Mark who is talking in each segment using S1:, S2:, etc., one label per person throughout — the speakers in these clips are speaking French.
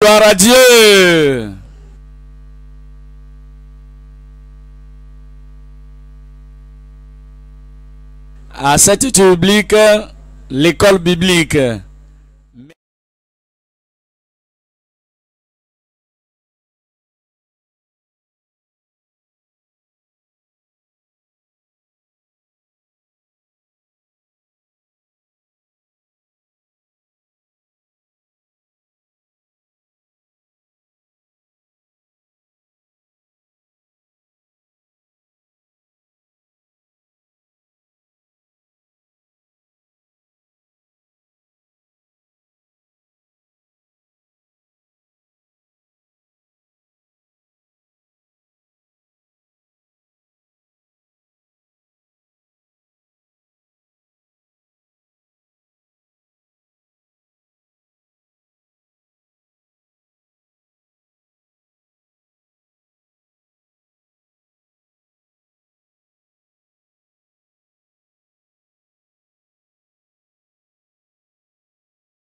S1: Gloire à Dieu. À cette étude biblique, l'école biblique.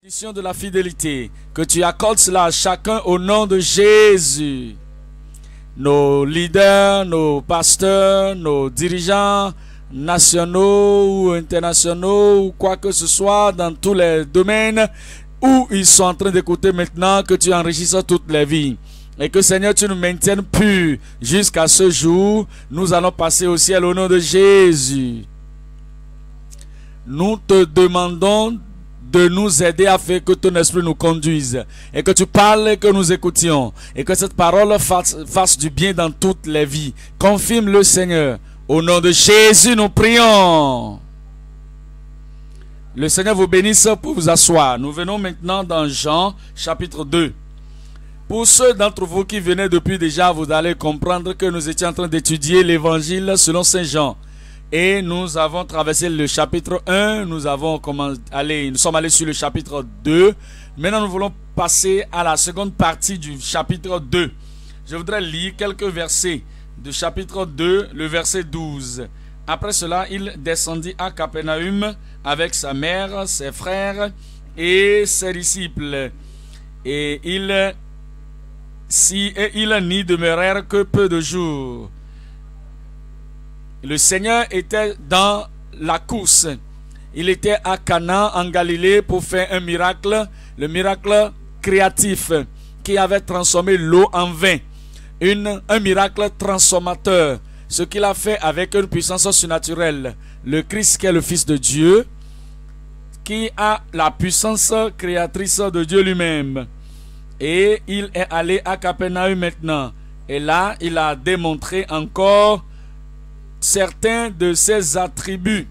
S1: De la fidélité, que tu accordes cela à chacun au nom de Jésus. Nos leaders, nos pasteurs, nos dirigeants nationaux ou internationaux ou quoi que ce soit dans tous les domaines où ils sont en train d'écouter maintenant que tu enrichisses toutes les vies. Et que Seigneur, tu nous maintiennes purs jusqu'à ce jour. Nous allons passer au ciel au nom de Jésus. Nous te demandons de nous aider à faire que ton esprit nous conduise et que tu parles et que nous écoutions et que cette parole fasse, du bien dans toutes les vies. Confirme le Seigneur. Au nom de Jésus, nous prions. Le Seigneur vous bénisse pour vous asseoir. Nous venons maintenant dans Jean chapitre 2. Pour ceux d'entre vous qui venaient depuis déjà, vous allez comprendre que nous étions en train d'étudier l'évangile selon Saint Jean. Et nous avons traversé le chapitre 1, nous, avons allé, nous sommes allés sur le chapitre 2. Maintenant, nous voulons passer à la seconde partie du chapitre 2. Je voudrais lire quelques versets du chapitre 2, le verset 12. Après cela, il descendit à Capernaum avec sa mère, ses frères et ses disciples. Et il, si, et ils n'y demeurèrent que peu de jours le Seigneur était dans la course. Il était à Cana en Galilée pour faire un miracle, le miracle créatif qui avait transformé l'eau en vin. Un miracle transformateur. Ce qu'il a fait avec une puissance surnaturelle. Le Christ qui est le Fils de Dieu, qui a la puissance créatrice de Dieu lui-même. Et il est allé à Capernaum maintenant. Et là, il a démontré encore certains de ses attributs,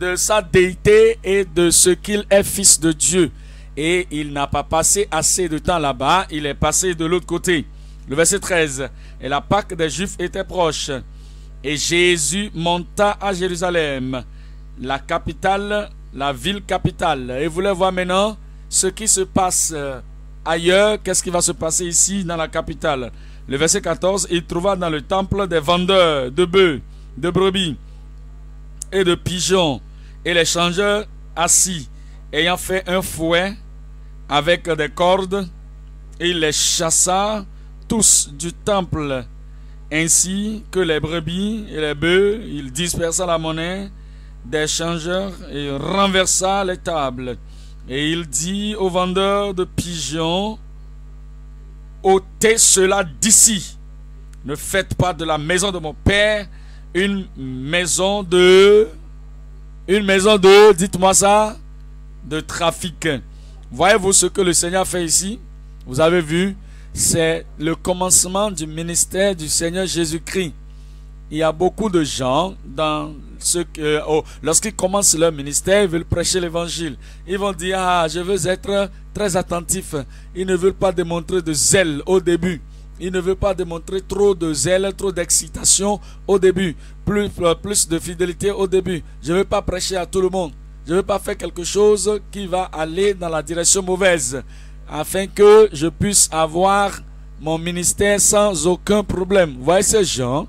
S1: de sa déité et de ce qu'il est fils de Dieu. Et il n'a pas passé assez de temps là-bas, il est passé de l'autre côté. Le verset 13. Et la Pâque des Juifs était proche. Et Jésus monta à Jérusalem, la capitale, la ville capitale. Et vous voulez voir maintenant ce qui se passe ailleurs, qu'est-ce qui va se passer ici dans la capitale? Le verset 14, il trouva dans le temple des vendeurs de bœufs de brebis et de pigeons, et les changeurs assis, ayant fait un fouet avec des cordes, il les chassa tous du temple, ainsi que les brebis et les bœufs, il dispersa la monnaie des changeurs et renversa les tables. Et il dit aux vendeurs de pigeons, ôtez cela d'ici. Ne faites pas de la maison de mon père une maison de... Une maison de, dites-moi ça, de trafic. Voyez-vous ce que le Seigneur fait ici? Vous avez vu, c'est le commencement du ministère du Seigneur Jésus-Christ. Il y a beaucoup de gens dans ce que, oh, lorsqu'ils commencent leur ministère, ils veulent prêcher l'évangile. Ils vont dire, ah, je veux être très attentif. Ils ne veulent pas démontrer de zèle au début. Il ne veut pas démontrer trop de zèle, trop d'excitation au début, plus, euh, plus de fidélité au début. Je ne veux pas prêcher à tout le monde. Je ne veux pas faire quelque chose qui va aller dans la direction mauvaise, afin que je puisse avoir mon ministère sans aucun problème. Vous voyez ces gens,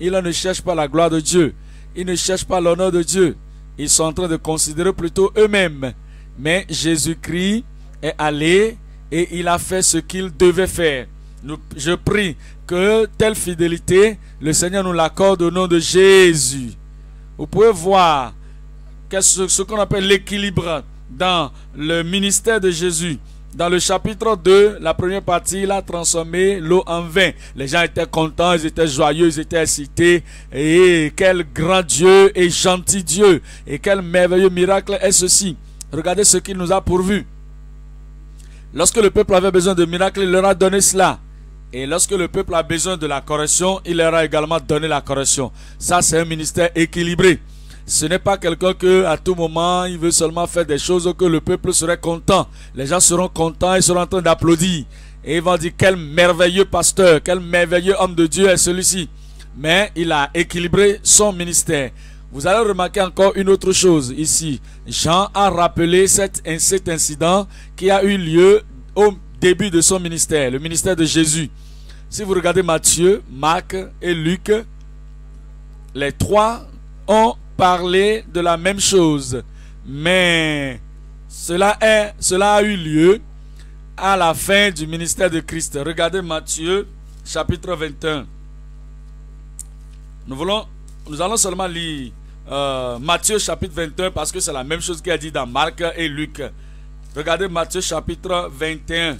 S1: ils ne cherchent pas la gloire de Dieu. Ils ne cherchent pas l'honneur de Dieu. Ils sont en train de considérer plutôt eux-mêmes. Mais Jésus-Christ est allé et il a fait ce qu'il devait faire. Je prie que telle fidélité, le Seigneur nous l'accorde au nom de Jésus. Vous pouvez voir ce qu'on appelle l'équilibre dans le ministère de Jésus. Dans le chapitre 2, la première partie, il a transformé l'eau en vin. Les gens étaient contents, ils étaient joyeux, ils étaient excités. Et quel grand Dieu et gentil Dieu. Et quel merveilleux miracle est ceci. Regardez ce qu'il nous a pourvu. Lorsque le peuple avait besoin de miracles, il leur a donné cela. Et lorsque le peuple a besoin de la correction, il leur a également donné la correction. Ça, c'est un ministère équilibré. Ce n'est pas quelqu'un que à tout moment il veut seulement faire des choses que le peuple serait content. Les gens seront contents et seront en train d'applaudir. Et ils vont dire quel merveilleux pasteur, quel merveilleux homme de Dieu est celui-ci. Mais il a équilibré son ministère. Vous allez remarquer encore une autre chose ici. Jean a rappelé cet incident qui a eu lieu au début de son ministère, le ministère de Jésus. Si vous regardez Matthieu, Marc et Luc, les trois ont parler de la même chose. Mais cela, a eu lieu à la fin du ministère de Christ. Regardez Matthieu chapitre 21. Nous, voulons, nous allons seulement lire euh, Matthieu chapitre 21 parce que c'est la même chose qu'il a dit dans Marc et Luc. Regardez Matthieu chapitre 21,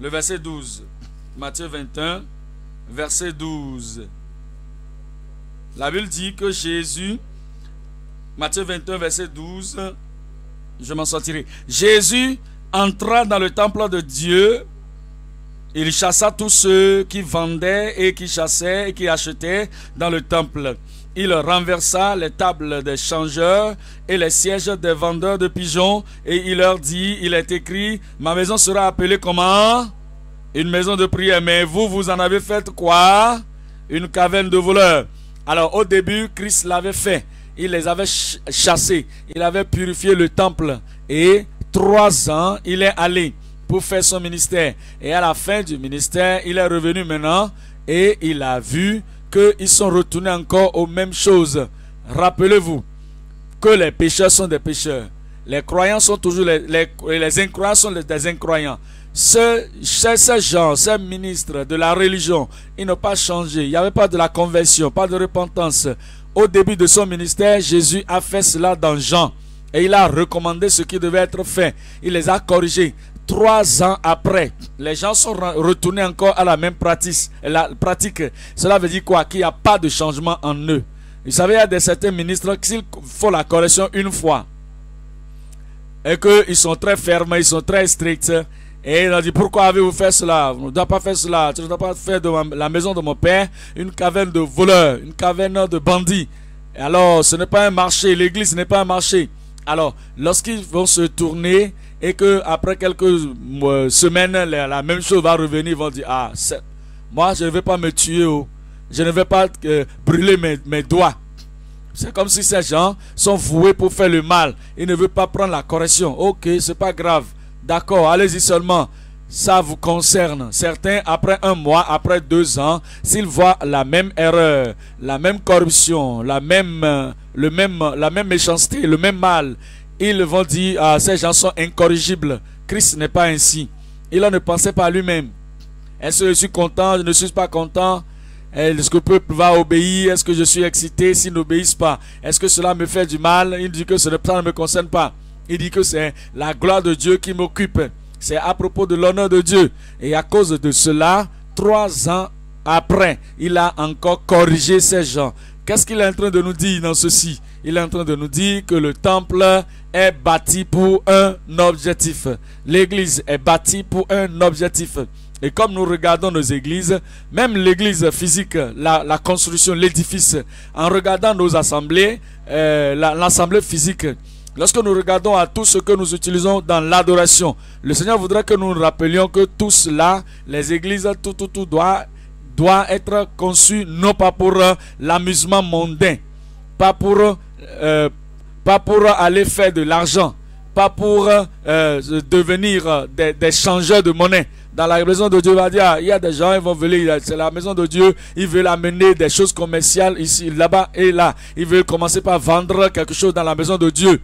S1: le verset 12. Matthieu 21, verset 12. La Bible dit que Jésus Matthieu 21, verset 12. Je m'en sortirai. Jésus entra dans le temple de Dieu. Il chassa tous ceux qui vendaient et qui chassaient et qui achetaient dans le temple. Il renversa les tables des changeurs et les sièges des vendeurs de pigeons et il leur dit, il est écrit, ma maison sera appelée comment? Une maison de prière. Mais vous, vous en avez fait quoi? Une caverne de voleurs. Alors au début, Christ l'avait fait il les avait chassés, il avait purifié le temple et trois ans, il est allé pour faire son ministère. Et à la fin du ministère, il est revenu maintenant et il a vu qu'ils sont retournés encore aux mêmes choses. Rappelez-vous que les pécheurs sont des pécheurs. Les croyants sont toujours les, les, incroyants sont des incroyants. Ces, ces gens, ces ministres de la religion, ils n'ont pas changé. Il n'y avait pas de la conversion, pas de repentance. Au début de son ministère, Jésus a fait cela dans Jean. Et il a recommandé ce qui devait être fait. Il les a corrigés. Trois ans après, les gens sont retournés encore à la même pratique. La pratique. Cela veut dire quoi? Qu'il n'y a pas de changement en eux. Vous savez, il y a des certains ministres qui font la correction une fois. Et qu'ils sont très fermes, ils sont très stricts. Et il a dit, pourquoi avez-vous fait cela? Vous ne doit pas faire cela. Tu ne dois pas faire de la maison de mon père une caverne de voleurs, une caverne de bandits. alors, ce n'est pas un marché. L'église n'est pas un marché. Alors, lorsqu'ils vont se tourner et que après quelques euh, semaines, la, même chose va revenir, ils vont dire, ah, moi, je ne vais pas me tuer. Oh. Je ne vais pas euh, brûler mes, mes doigts. C'est comme si ces gens sont voués pour faire le mal. Ils ne veulent pas prendre la correction. Ok, c'est pas grave. D'accord, allez-y seulement. Ça vous concerne. Certains, après un mois, après deux ans, s'ils voient la même erreur, la même corruption, la même, même méchanceté, le même mal, ils vont dire, ah, ces gens sont incorrigibles. Christ n'est pas ainsi. Il ne pensait pas lui-même. Est-ce que je suis content, je ne suis pas content Est-ce que le peuple va obéir? Est-ce que je suis excité s'ils n'obéissent pas? Est-ce que cela me fait du mal? Il dit que ça ne me concerne pas. Il dit que c'est la gloire de Dieu qui m'occupe. C'est à propos de l'honneur de Dieu. Et à cause de cela, trois ans après, il a encore corrigé ces gens. Qu'est-ce qu'il est en train de nous dire dans ceci? Il est en train de nous dire que le temple est bâti pour un objectif. L'église est bâtie pour un objectif. Et comme nous regardons nos églises, même l'église physique, la, construction, l'édifice, en regardant nos assemblées, euh, l'assemblée physique, Lorsque nous regardons à tout ce que nous utilisons dans l'adoration, le Seigneur voudrait que nous rappelions que tout cela, les églises, tout, tout, tout doit, doit être conçu non pas pour euh, l'amusement mondain, pas pour, euh, pour aller faire de l'argent, pas pour euh, devenir des, changeurs de monnaie. Dans la maison de Dieu, va dire, il y a des gens, ils vont venir, c'est la maison de Dieu, ils veulent amener des choses commerciales ici, là-bas et là. Ils veulent commencer par vendre quelque chose dans la maison de Dieu.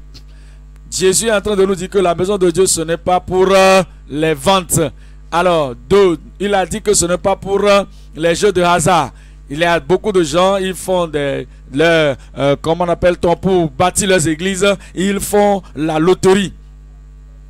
S1: Jésus est en train de nous dire que la maison de Dieu, ce n'est pas pour euh, les ventes. Alors, il a dit que ce n'est pas pour euh, les jeux de hasard. Il y a beaucoup de gens, ils font des, euh, comment on appelle ton pour bâtir leurs églises, ils font la loterie.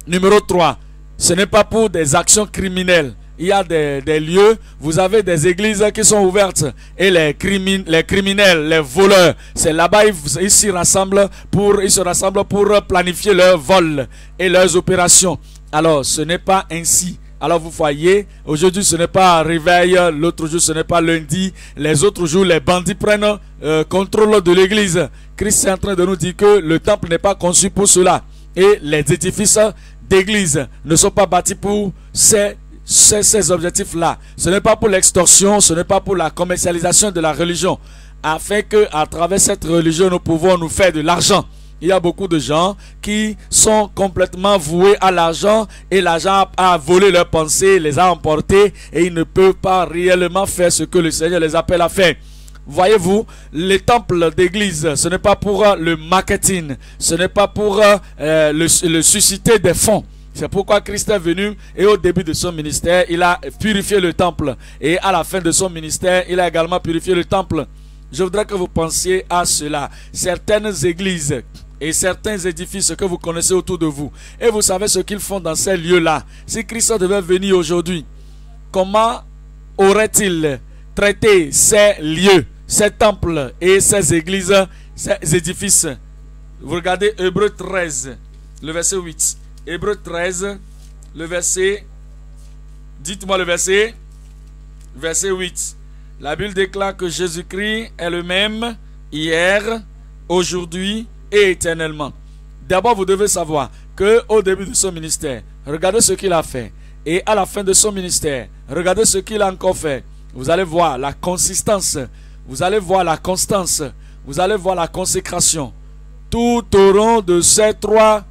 S1: Numéro 3, ce n'est pas pour des actions criminelles. Il y a des, lieux, vous avez des églises qui sont ouvertes et les, criminels, les voleurs, c'est là-bas ils, ils s'y rassemblent pour, se rassemblent pour planifier leurs vols et leurs opérations. Alors, ce n'est pas ainsi. Alors vous voyez, aujourd'hui ce n'est pas réveil, l'autre jour ce n'est pas lundi, les autres jours les bandits prennent euh, contrôle de l'église. Christ est en train de nous dire que le temple n'est pas conçu pour cela. Et les édifices d'église ne sont pas bâtis pour ces, ces, objectifs-là. Ce n'est pas pour l'extorsion, ce n'est pas pour la commercialisation de la religion. Afin que à travers cette religion nous pouvons nous faire de l'argent. Il y a beaucoup de gens qui sont complètement voués à l'argent et l'argent a volé leurs pensées, les a emportés et ils ne peuvent pas réellement faire ce que le Seigneur les appelle à faire. Voyez-vous, les temples d'église, ce n'est pas pour le marketing, ce n'est pas pour euh, le, le susciter des fonds. C'est pourquoi Christ est venu et au début de son ministère, il a purifié le temple. Et à la fin de son ministère, il a également purifié le temple. Je voudrais que vous pensiez à cela. Certaines églises et certains édifices que vous connaissez autour de vous. Et vous savez ce qu'ils font dans ces lieux-là. Si Christ devait venir aujourd'hui, comment aurait-il traité ces lieux, ces temples et ces églises, ces édifices Vous regardez Hébreu 13, le verset 8. Hébreu 13, le verset... Dites-moi le verset. Verset 8. La Bible déclare que Jésus-Christ est le même hier, aujourd'hui et éternellement. D'abord, vous devez savoir que au début de son ministère, regardez ce qu'il a fait. Et à la fin de son ministère, regardez ce qu'il a encore fait. Vous allez voir la consistance. Vous allez voir la constance. Vous allez voir la consécration. Tout au long de ces trois,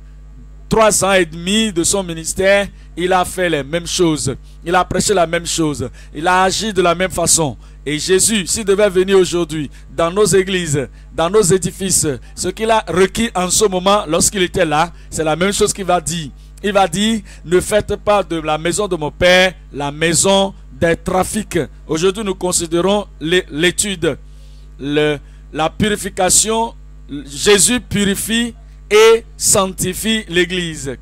S1: trois ans et demi de son ministère, il a fait les mêmes choses. Il a prêché la même chose. Il a agi de la même façon. Et Jésus, s'il devait venir aujourd'hui dans nos églises, dans nos édifices, ce qu'il a requis en ce moment lorsqu'il était là, c'est la même chose qu'il va dire. Il va dire, ne faites pas de la maison de mon Père la maison des trafics. Aujourd'hui, nous considérons l'étude, la purification. Jésus purifie et sanctifie l'Église.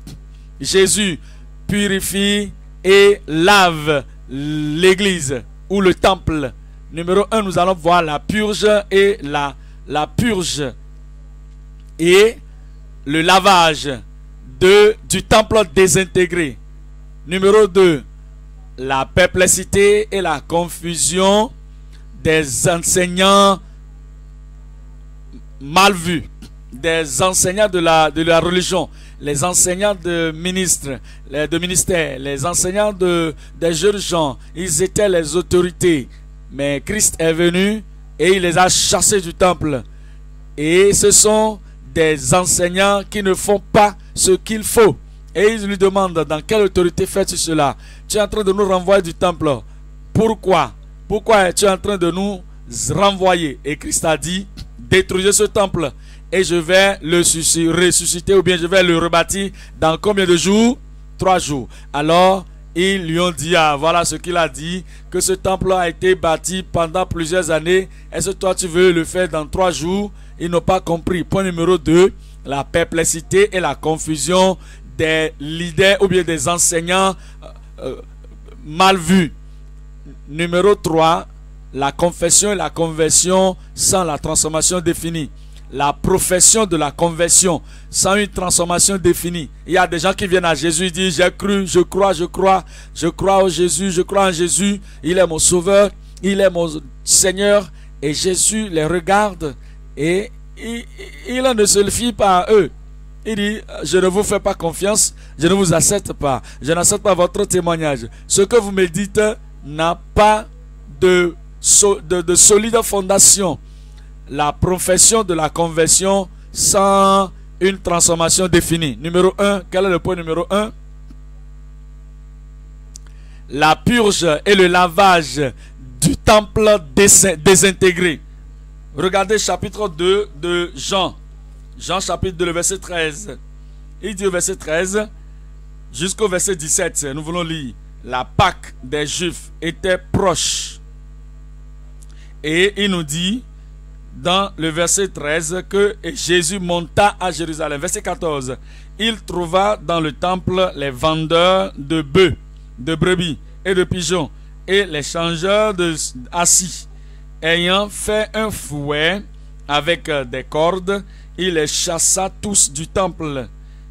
S1: Jésus purifie et lave l'Église ou le temple. Numéro 1, nous allons voir la purge et la, purge et le lavage du temple désintégré. Numéro 2, la perplexité et la confusion des enseignants mal vus, des enseignants de la, de la religion, les enseignants de ministres, de ministères, les enseignants de, des jeunes gens, ils étaient les autorités, mais Christ est venu et il les a chassés du temple. Et ce sont des enseignants qui ne font pas ce qu'il faut. Et ils lui demandent dans quelle autorité fais-tu cela? Tu es en train de nous renvoyer du temple. Pourquoi? Pourquoi es-tu en train de nous renvoyer? Et Christ a dit, détruisez ce temple et je vais le ressusciter ou bien je vais le rebâtir dans combien de jours? Trois jours. Alors, ils lui ont dit, ah, voilà ce qu'il a dit, que ce temple a été bâti pendant plusieurs années. Est-ce que toi tu veux le faire dans trois jours? Ils n'ont pas compris. Point numéro 2, la perplexité et la confusion des leaders ou bien des enseignants euh, mal vus. Numéro 3, la confession et la conversion sans la transformation définie la profession de la conversion sans une transformation définie. Il y a des gens qui viennent à Jésus et disent, j'ai cru, je crois, je crois, je crois au Jésus, je crois en Jésus, il est mon sauveur, il est mon Seigneur. Et Jésus les regarde et il, il ne se fie pas à eux. Il dit, je ne vous fais pas confiance, je ne vous accepte pas, je n'accepte pas votre témoignage. Ce que vous me dites n'a pas de, de, de solide fondation la profession de la conversion sans une transformation définie. Numéro 1, quel est le point numéro 1 La purge et le lavage du temple désintégré. Regardez chapitre 2 de Jean. Jean chapitre 2, le verset 13. Il dit au verset 13 jusqu'au verset 17, nous voulons lire, la Pâque des Juifs était proche. Et il nous dit dans le verset 13 que Jésus monta à Jérusalem. Verset 14, il trouva dans le temple les vendeurs de bœufs, de brebis et de pigeons et les changeurs de assis. Ayant fait un fouet avec des cordes, il les chassa tous du temple,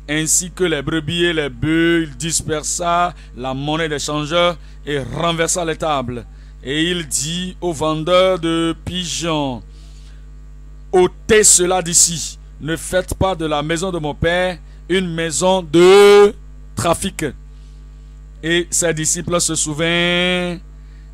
S1: ainsi que les brebis et les bœufs. Il dispersa la monnaie des changeurs et renversa les tables. Et il dit aux vendeurs de pigeons, ôtez cela d'ici. Ne faites pas de la maison de mon père une maison de trafic. Et ses disciples se souviennent,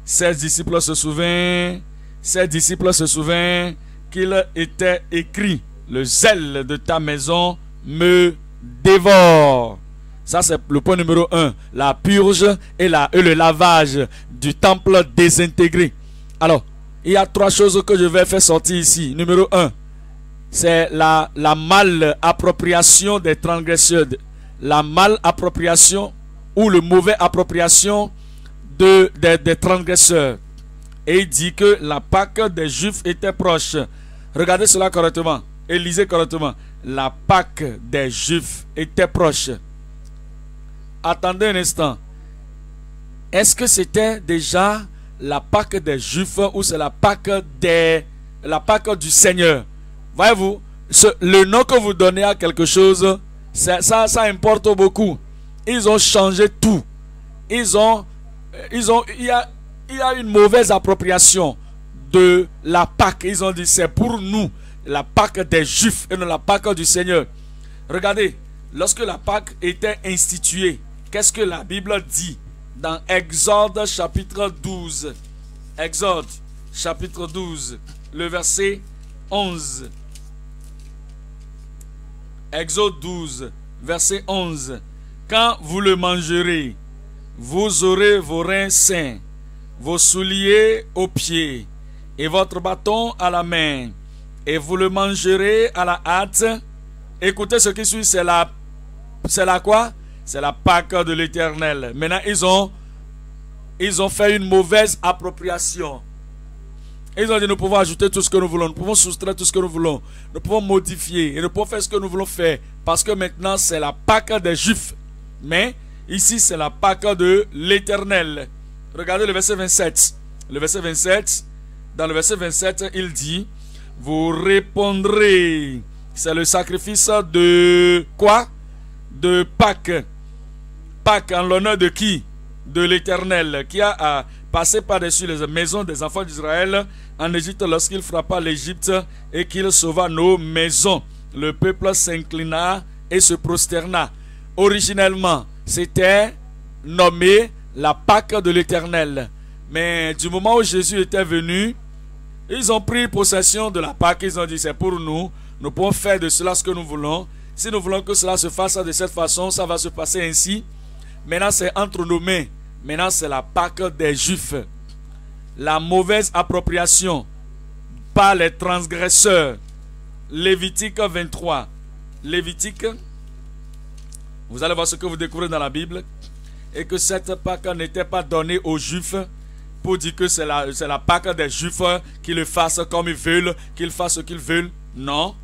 S1: ses disciples se souviennent, ses disciples se souviennent qu'il était écrit, le zèle de ta maison me dévore. Ça, c'est le point numéro un. La purge et, le lavage du temple désintégré. Alors, il y a trois choses que je vais faire sortir ici. Numéro un, c'est la, la mal appropriation des transgresseurs. La mal appropriation ou le mauvais appropriation de, des transgresseurs. Et il dit que la Pâque des Juifs était proche. Regardez cela correctement. Et lisez correctement. La Pâque des Juifs était proche. Attendez un instant. Est-ce que c'était déjà la Pâque des Juifs ou c'est la Pâque des la Pâque du Seigneur? Voyez-vous, le nom que vous donnez à quelque chose, ça, importe beaucoup. Ils ont changé tout. Ils ont, ils ont, il y a, il y a une mauvaise appropriation de la Pâque. Ils ont dit c'est pour nous la Pâque des Juifs et non la Pâque du Seigneur. Regardez, lorsque la Pâque était instituée, qu'est-ce que la Bible dit dans Exode chapitre 12 Exode chapitre 12, le verset 11. Exode 12, verset 11. Quand vous le mangerez, vous aurez vos reins sains, vos souliers aux pieds et votre bâton à la main, et vous le mangerez à la hâte. Écoutez ce qui suit, c'est la, c'est la quoi? C'est la Pâque de l'Éternel. Maintenant, ils ont, ils ont fait une mauvaise appropriation. Ils ont dit nous pouvons ajouter tout ce que nous voulons, nous pouvons soustraire tout ce que nous voulons, nous pouvons modifier et nous pouvons faire ce que nous voulons faire parce que maintenant c'est la Pâque des Juifs. Mais ici c'est la Pâque de l'Éternel. Regardez le verset 27. Le verset 27, dans le verset 27, il dit, vous répondrez. C'est le sacrifice de quoi? De Pâques. Pâques en l'honneur de qui? De l'Éternel, qui a passé par-dessus les maisons des enfants d'Israël en Égypte lorsqu'il frappa l'Égypte et qu'il sauva nos maisons. Le peuple s'inclina et se prosterna. Originellement, c'était nommé la Pâque de l'Éternel. Mais du moment où Jésus était venu, ils ont pris possession de la Pâque. Ils ont dit c'est pour nous. Nous pouvons faire de cela ce que nous voulons. Si nous voulons que cela se fasse de cette façon, ça va se passer ainsi. Maintenant, c'est entre nos mains. Maintenant, c'est la Pâque des Juifs. La mauvaise appropriation par les transgresseurs. Lévitique 23. Lévitique. Vous allez voir ce que vous découvrez dans la Bible et que cette Pâque n'était pas donnée aux Juifs pour dire que c'est la, la Pâque des Juifs qui le fassent comme ils veulent, qu'ils fassent ce qu'ils veulent. Non.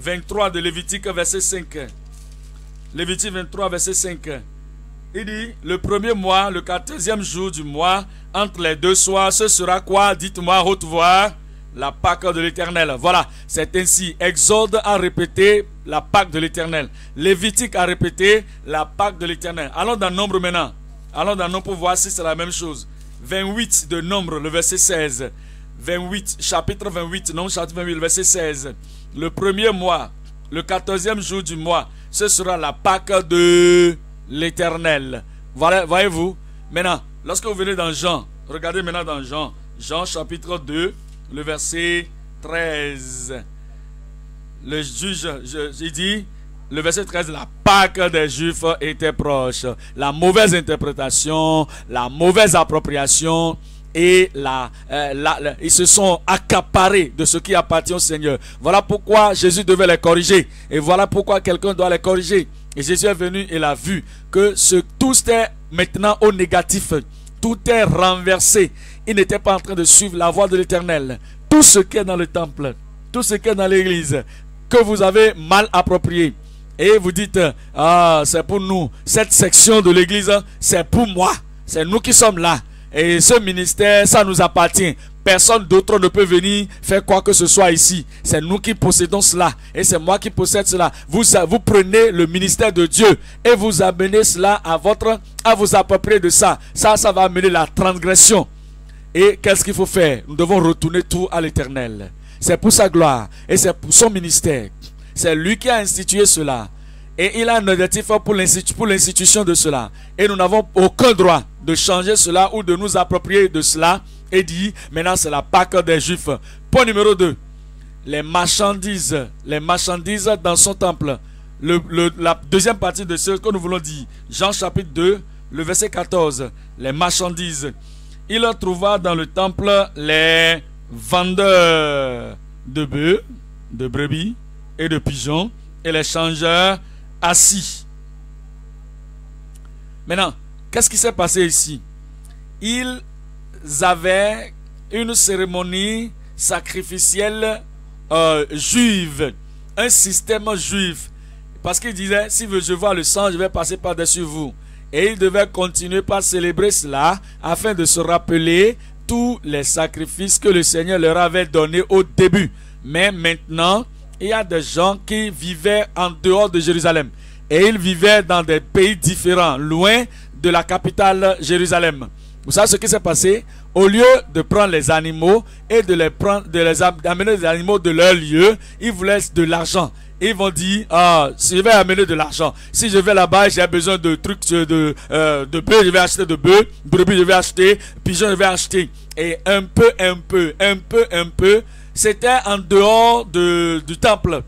S1: 23 de Lévitique, verset 5. Lévitique 23, verset 5. Il dit, le premier mois, le quatorzième jour du mois, entre les deux soirs, ce sera quoi? Dites-moi haute voix la Pâque de l'Éternel. Voilà, c'est ainsi. Exode a répété la Pâque de l'Éternel. Lévitique a répété la Pâque de l'Éternel. Allons dans Nombre maintenant. Allons dans Nombre pour voir si c'est la même chose. 28 de Nombre, le verset 16. 28, chapitre 28, non, chapitre 28, le verset 16. Le premier mois, le quatorzième jour du mois, ce sera la Pâque de l'Éternel. Voyez-vous Maintenant, lorsque vous venez dans Jean, regardez maintenant dans Jean, Jean chapitre 2, le verset 13. Le juge, j'ai dit, le verset 13, la Pâque des Juifs était proche. La mauvaise interprétation, la mauvaise appropriation et la, euh, ils se sont accaparés de ce qui appartient au Seigneur. Voilà pourquoi Jésus devait les corriger. Et voilà pourquoi quelqu'un doit les corriger. Et Jésus est venu et a vu que tout est maintenant au négatif. Tout est renversé. Il n'était pas en train de suivre la voie de l'éternel. Tout ce qui est dans le temple, tout ce qui est dans l'église, que vous avez mal approprié. Et vous dites, ah, c'est pour nous. Cette section de l'église, c'est pour moi. C'est nous qui sommes là. Et ce ministère, ça nous appartient. Personne d'autre ne peut venir faire quoi que ce soit ici. C'est nous qui possédons cela. Et c'est moi qui possède cela. Vous, vous prenez le ministère de Dieu et vous amenez cela à votre, à vous approprier de ça. Ça, ça va amener la transgression. Et qu'est-ce qu'il faut faire? Nous devons retourner tout à l'éternel. C'est pour sa gloire et c'est pour son ministère. C'est lui qui a institué cela. Et il a un objectif pour l'institution de cela. Et nous n'avons aucun droit de changer cela ou de nous approprier de cela et dit maintenant c'est la Pâque des Juifs. Point numéro 2. Les marchandises, les marchandises dans son temple. la deuxième partie de ce que nous voulons dire. Jean chapitre 2, le verset 14. Les marchandises. Il trouva dans le temple les vendeurs de bœufs, de brebis et de pigeons et les changeurs assis. Maintenant, qu'est-ce qui s'est passé ici? Ils avaient une cérémonie sacrificielle euh, juive, un système juif. Parce qu'ils disaient, si je vois le sang, je vais passer par-dessus vous. Et ils devaient continuer par célébrer cela afin de se rappeler tous les sacrifices que le Seigneur leur avait donnés au début. Mais maintenant, il y a des gens qui vivaient en dehors de Jérusalem. Et ils vivaient dans des pays différents, loin de la capitale Jérusalem. Vous savez ce qui s'est passé? Au lieu de prendre les animaux et de les prendre, de les amener les animaux de leur lieu, ils voulaient de l'argent. Ils vont dire, ah, si je vais amener de l'argent, si je vais là-bas, j'ai besoin de trucs de, euh, de bœufs, je vais acheter de bœufs, brebis, je vais acheter, pigeons, je vais acheter. Et un peu, un peu, un peu, un peu, c'était en dehors de, du temple.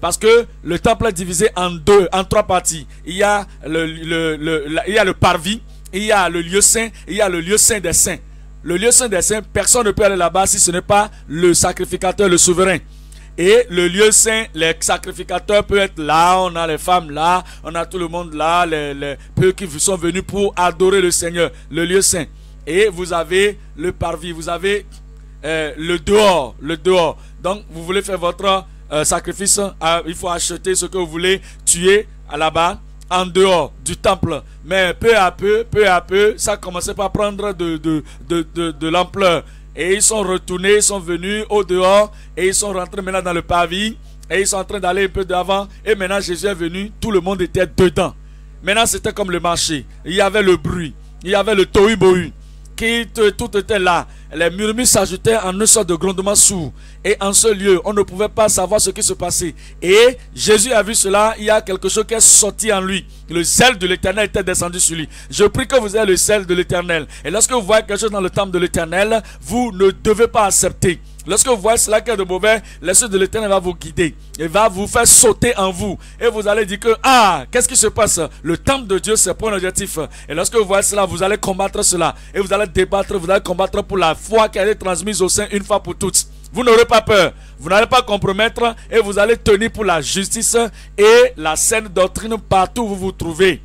S1: Parce que le temple est divisé en deux, en trois parties. Il y a le, le, il y a le parvis, il y a le lieu saint, il y a le lieu saint des saints. Le lieu saint des saints, personne ne peut aller là-bas si ce n'est pas le sacrificateur, le souverain. Et le lieu saint, les sacrificateurs peuvent être là, on a les femmes là, on a tout le monde là, les, les peu qui sont venus pour adorer le Seigneur, le lieu saint. Et vous avez le parvis, vous avez euh, le dehors, le dehors. Donc, vous voulez faire votre euh, sacrifice, euh, il faut acheter ce que vous voulez tuer là-bas, en dehors du temple. Mais peu à peu, peu à peu, ça commençait à prendre de, de, de, de, l'ampleur. Et ils sont retournés, ils sont venus au dehors et ils sont rentrés maintenant dans le pavis et ils sont en train d'aller un peu d'avant. Et maintenant Jésus est venu, tout le monde était dedans. Maintenant c'était comme le marché. Il y avait le bruit, il y avait le tohu-bohu qui tout était là. Les murmures s'ajoutaient en une sorte de grondement sourd. Et en ce lieu, on ne pouvait pas savoir ce qui se passait. Et Jésus a vu cela, il y a quelque chose qui est sorti en lui. Le sel de l'éternel était descendu sur lui. Je prie que vous ayez le sel de l'éternel. Et lorsque vous voyez quelque chose dans le temple de l'éternel, vous ne devez pas accepter. Lorsque vous voyez cela qui est de mauvais, l'Esprit de l'Éternel va vous guider. Il va vous faire sauter en vous. Et vous allez dire que, ah, qu'est-ce qui se passe? Le temple de Dieu, c'est pour un objectif. Et lorsque vous voyez cela, vous allez combattre cela. Et vous allez débattre, vous allez combattre pour la foi qui a été transmise au sein une fois pour toutes. Vous n'aurez pas peur. Vous n'allez pas compromettre et vous allez tenir pour la justice et la saine doctrine partout où vous vous trouvez.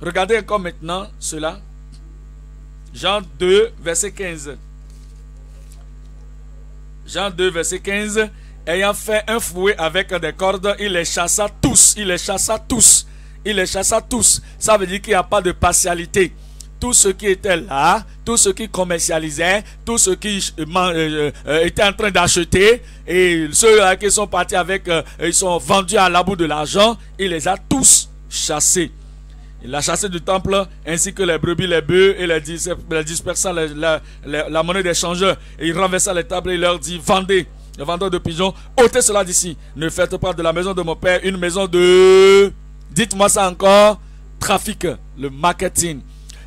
S1: Regardez encore maintenant cela. Jean 2, verset 15. Jean 2, verset 15. Ayant fait un fouet avec des cordes, il les chassa tous. Il les chassa tous. Il les chassa tous. Ça veut dire qu'il n'y a pas de partialité. Tout ce qui était là, tout ce qui commercialisait, tout ce qui euh, euh, euh, était en train d'acheter, et ceux qui sont partis avec, ils sont vendus à la bout de l'argent, il les a tous chassés. Il a chassé du temple ainsi que les brebis, les bœufs et les, dispersant la, monnaie des changeurs. Et il renversa les tables et il leur dit Vendez, les vendeurs de pigeons, ôtez cela d'ici. Ne faites pas de la maison de mon père une maison de. Dites-moi ça encore trafic, le marketing,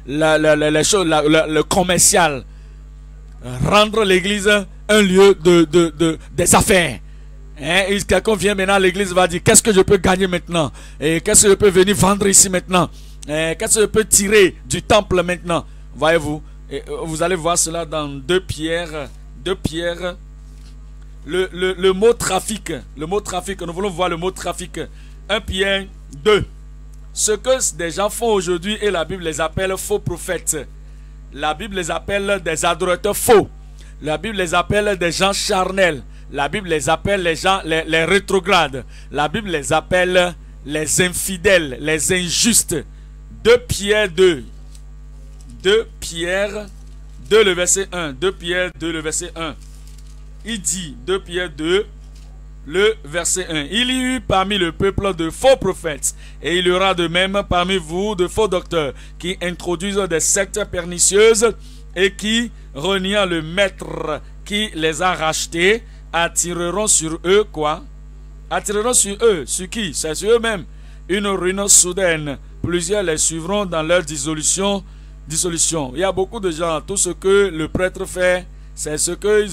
S1: le commercial. Rendre l'église un lieu de, de, des affaires. Hein, quelqu'un vient maintenant à l'église va dire qu'est-ce que je peux gagner maintenant? Et qu'est-ce que je peux venir vendre ici maintenant? Qu'est-ce que je peux tirer du temple maintenant Voyez-vous, Et euh, vous allez voir cela dans 2 Pierre. 2 Pierre. Le, le, le, mot trafic. Le mot trafic. Nous voulons voir le mot trafic. 1 Pierre 2. Ce que des gens font aujourd'hui et la Bible les appelle faux prophètes. La Bible les appelle des adorateurs faux. La Bible les appelle des gens charnels. La Bible les appelle les gens, les rétrogrades. La Bible les appelle les infidèles, les injustes. 2 Pierre 2. 2 Pierre 2, le verset 1. 2 Pierre 2, le verset 1. Il dit, 2 Pierre 2, le verset 1. Il y eut parmi le peuple de faux prophètes, et il y aura de même parmi vous de faux docteurs, qui introduisent des sectes pernicieuses et qui, reniant le maître qui les a rachetés, attireront sur eux quoi? Attireront sur eux, sur qui? C'est sur eux-mêmes. Une ruine soudaine. Plusieurs les suivront dans leur dissolution. dissolution. Il y a beaucoup de gens, tout ce que le prêtre fait, c'est ce que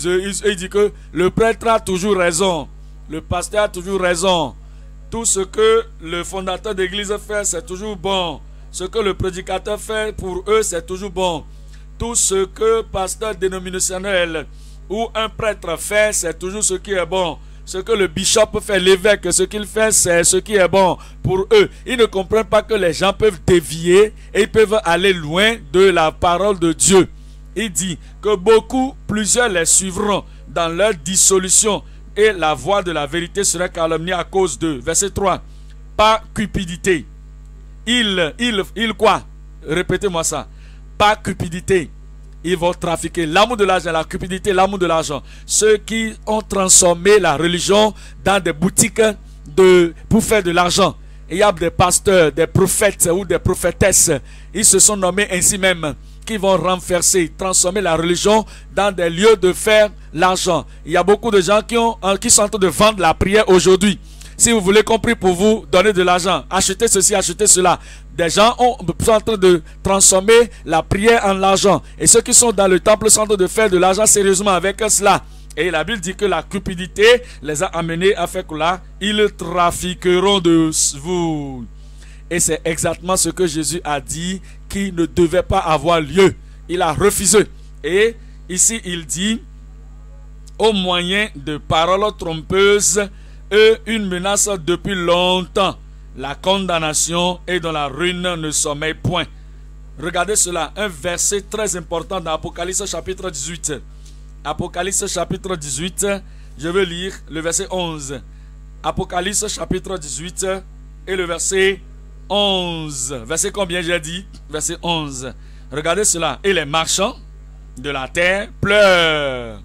S1: il, dit que le prêtre a toujours raison. Le pasteur a toujours raison. Tout ce que le fondateur d'église fait, c'est toujours bon. Ce que le prédicateur fait, pour eux, c'est toujours bon. Tout ce que pasteur dénominationnel ou un prêtre fait, c'est toujours ce qui est bon. Ce que le bishop fait, l'évêque, ce qu'il fait, c'est ce qui est bon pour eux. Ils ne comprennent pas que les gens peuvent dévier et ils peuvent aller loin de la parole de Dieu. Il dit que beaucoup, plusieurs les suivront dans leur dissolution et la voix de la vérité sera calomniée à cause d'eux. Verset 3. Pas cupidité. Il, il, il quoi? Répétez-moi ça. Pas cupidité ils vont trafiquer l'amour de l'argent, la cupidité, l'amour de l'argent. Ceux qui ont transformé la religion dans des boutiques de, pour faire de l'argent. Il y a des pasteurs, des prophètes ou des prophétesses. Ils se sont nommés ainsi même qui vont renverser, transformer la religion dans des lieux de faire l'argent. Il y a beaucoup de gens qui, qui sont en train de vendre la prière aujourd'hui. Si vous voulez compris pour vous, donnez de l'argent. Achetez ceci, achetez cela. Des gens ont, sont en train de transformer la prière en l'argent. Et ceux qui sont dans le temple sont en train de faire de l'argent sérieusement avec cela. Et la Bible dit que la cupidité les a amenés à faire que ils trafiqueront de vous. Et c'est exactement ce que Jésus a dit qui ne devait pas avoir lieu. Il a refusé. Et ici, il dit, au moyen de paroles trompeuses, une menace depuis longtemps. La condamnation et dans la ruine ne sommeille point. Regardez cela, un verset très important dans Apocalypse chapitre 18. Apocalypse chapitre 18, je vais lire le verset 11. Apocalypse chapitre 18 et le verset 11. Verset combien j'ai dit? Verset 11. Regardez cela. Et les marchands de la terre pleurent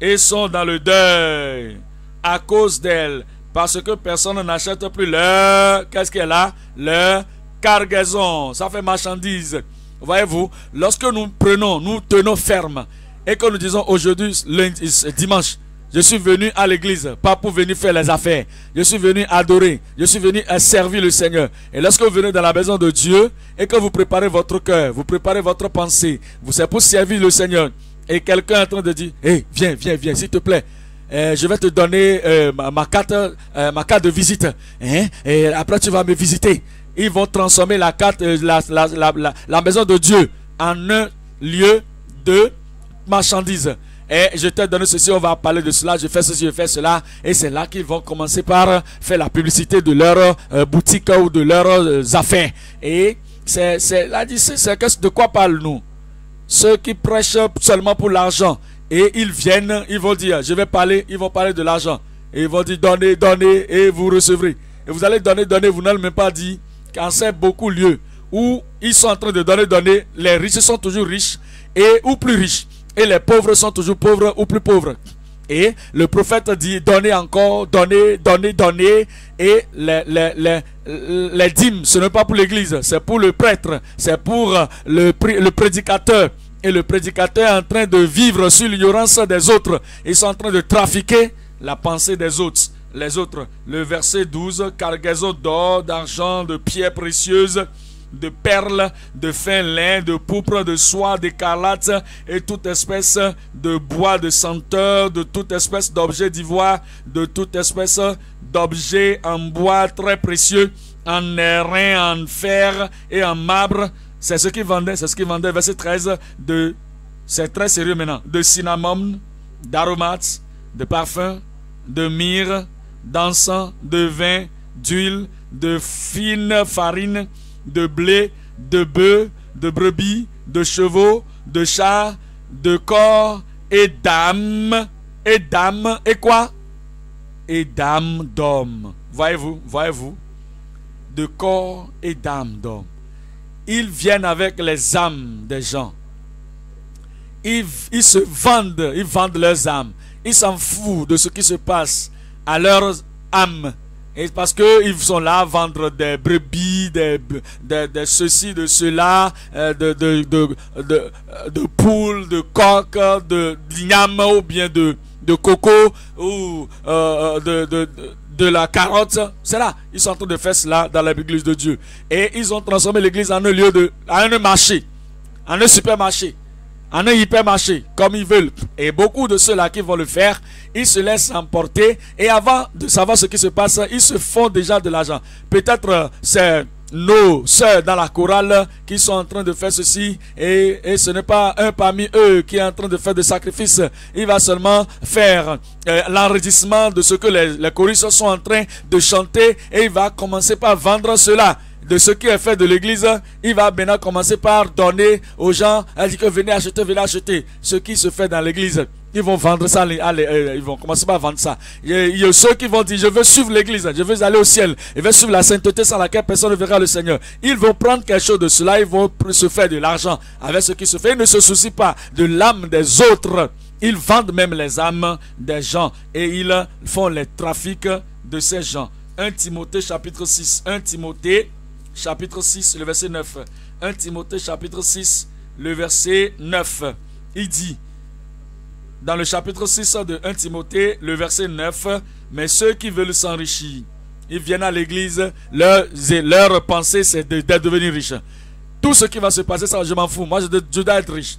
S1: et sont dans le deuil à cause d'elle, parce que personne n'achète plus leur, qu'est-ce qu'elle a? Leur cargaison, ça fait marchandise. Voyez-vous, lorsque nous prenons, nous tenons ferme, et que nous disons aujourd'hui, lundi, dimanche, je suis venu à l'église, pas pour venir faire les affaires. Je suis venu adorer. Je suis venu servir le Seigneur. Et lorsque vous venez dans la maison de Dieu et que vous préparez votre cœur, vous préparez votre pensée, vous c'est pour servir le Seigneur. Et quelqu'un est en train de dire, hé, viens, viens, viens, s'il te plaît. Euh, je vais te donner euh, ma, carte, euh, ma carte de visite. Hein? Et après, tu vas me visiter. Ils vont transformer la carte, la, la, la, la, maison de Dieu en un lieu de marchandises. Et je t'ai donné ceci, on va parler de cela, je fais ceci, je fais cela. Et c'est là qu'ils vont commencer par faire la publicité de leur boutique ou de leurs affaires. Et c'est, là, c'est, de quoi parlent-nous Ceux qui prêchent seulement pour l'argent et ils viennent, ils vont dire, je vais parler, ils vont parler de l'argent. Et ils vont dire, donnez, donnez, et vous recevrez. Et vous allez donner, donner, vous n'allez même pas dire qu'en c'est beaucoup lieu où ils sont en train de donner, donner, les riches sont toujours riches et ou plus riches. Et les pauvres sont toujours pauvres ou plus pauvres. Et le prophète dit, donnez encore, donnez, donnez, donnez. Et les, les, les, les dîmes, ce n'est pas pour l'église, c'est pour le prêtre, c'est pour le, le prédicateur et le prédicateur est en train de vivre sur l'ignorance des autres. Ils sont en train de trafiquer la pensée des autres. Les autres. Le verset 12, cargaison d'or, d'argent, de pierres précieuses, de perles, de fin lin, de pourpre, de soie, d'écarlate et toute espèce de bois de senteur, de toute espèce d'objet d'ivoire, de toute espèce d'objet en bois très précieux, en airain, en fer et en marbre c'est ce qu'il vendait, c'est ce qu'il vendait. Verset 13, de c'est très sérieux maintenant, de cinnamon, d'aromates, de parfums, de myrrhe, d'encens, de vin, d'huile, de fine farine, de blé, de bœufs, de brebis, de chevaux, de chats, de corps et d'âmes, et d'âmes, et quoi? Et d'âmes d'hommes. Voyez-vous, voyez-vous? De corps et d'âmes d'hommes. Ils viennent avec les âmes des gens. Ils, se vendent, ils vendent leurs âmes. Ils s'en foutent de ce qui se passe à leurs âmes. Parce qu'ils sont là à vendre des brebis, des, de ceci, de cela, euh, de, de, de, de, poules, de coques, de d'igname ou bien de, de coco ou euh, de, de, de la carotte. C'est là. Ils sont en train de faire cela dans l'église de Dieu. Et ils ont transformé l'église en un lieu de, en un marché, en un supermarché en un hypermarché, comme ils veulent. Et beaucoup de ceux-là qui vont le faire, ils se laissent emporter. Et avant de savoir ce qui se passe, ils se font déjà de l'argent. Peut-être euh, c'est nos sœurs dans la chorale qui sont en train de faire ceci et, et ce n'est pas un parmi eux qui est en train de faire des sacrifices. Il va seulement faire euh, de ce que les, les choristes sont en train de chanter et il va commencer par vendre cela de ce qui est fait de l'église, il va maintenant commencer par donner aux gens, il dit que venez acheter, venez acheter ce qui se fait dans l'église. Ils vont vendre ça, euh, ils vont commencer par vendre ça. Il y, a, ceux qui vont dire, je veux suivre l'église, je veux aller au ciel, je veux suivre la sainteté sans laquelle personne ne verra le Seigneur. Ils vont prendre quelque chose de cela, ils vont se faire de l'argent avec ce qui se fait. Ils ne se soucient pas de l'âme des autres. Ils vendent même les âmes des gens et ils font les trafics de ces gens. 1 Timothée chapitre 6. 1 Timothée chapitre 6, le verset 9. 1 Timothée chapitre 6, le verset 9. Il dit, dans le chapitre 6 de 1 Timothée, le verset 9, mais ceux qui veulent s'enrichir, ils viennent à l'église, leur, pensée c'est de, devenir riche. Tout ce qui va se passer, ça je m'en fous. Moi je dois être riche.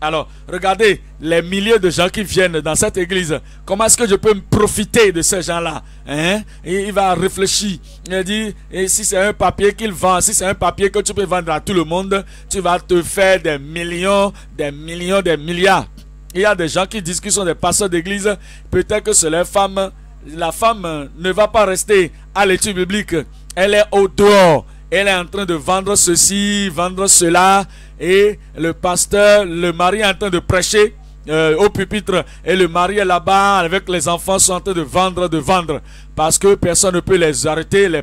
S1: Alors, regardez les milliers de gens qui viennent dans cette église. Comment est-ce que je peux me profiter de ces gens-là hein? il va réfléchir. Il dit, et si c'est un papier qu'il vend, si c'est un papier que tu peux vendre à tout le monde, tu vas te faire des millions, des millions, des milliards. Il y a des gens qui disent qu'ils sont des pasteurs d'église. Peut-être que c'est leur femme. La femme ne va pas rester à l'étude biblique. Elle est au dehors. Elle est en train de vendre ceci, vendre cela et le pasteur, le mari est en train de prêcher euh, au pupitre et le mari est là-bas avec les enfants sont en train de vendre, de vendre parce que personne ne peut les arrêter, les,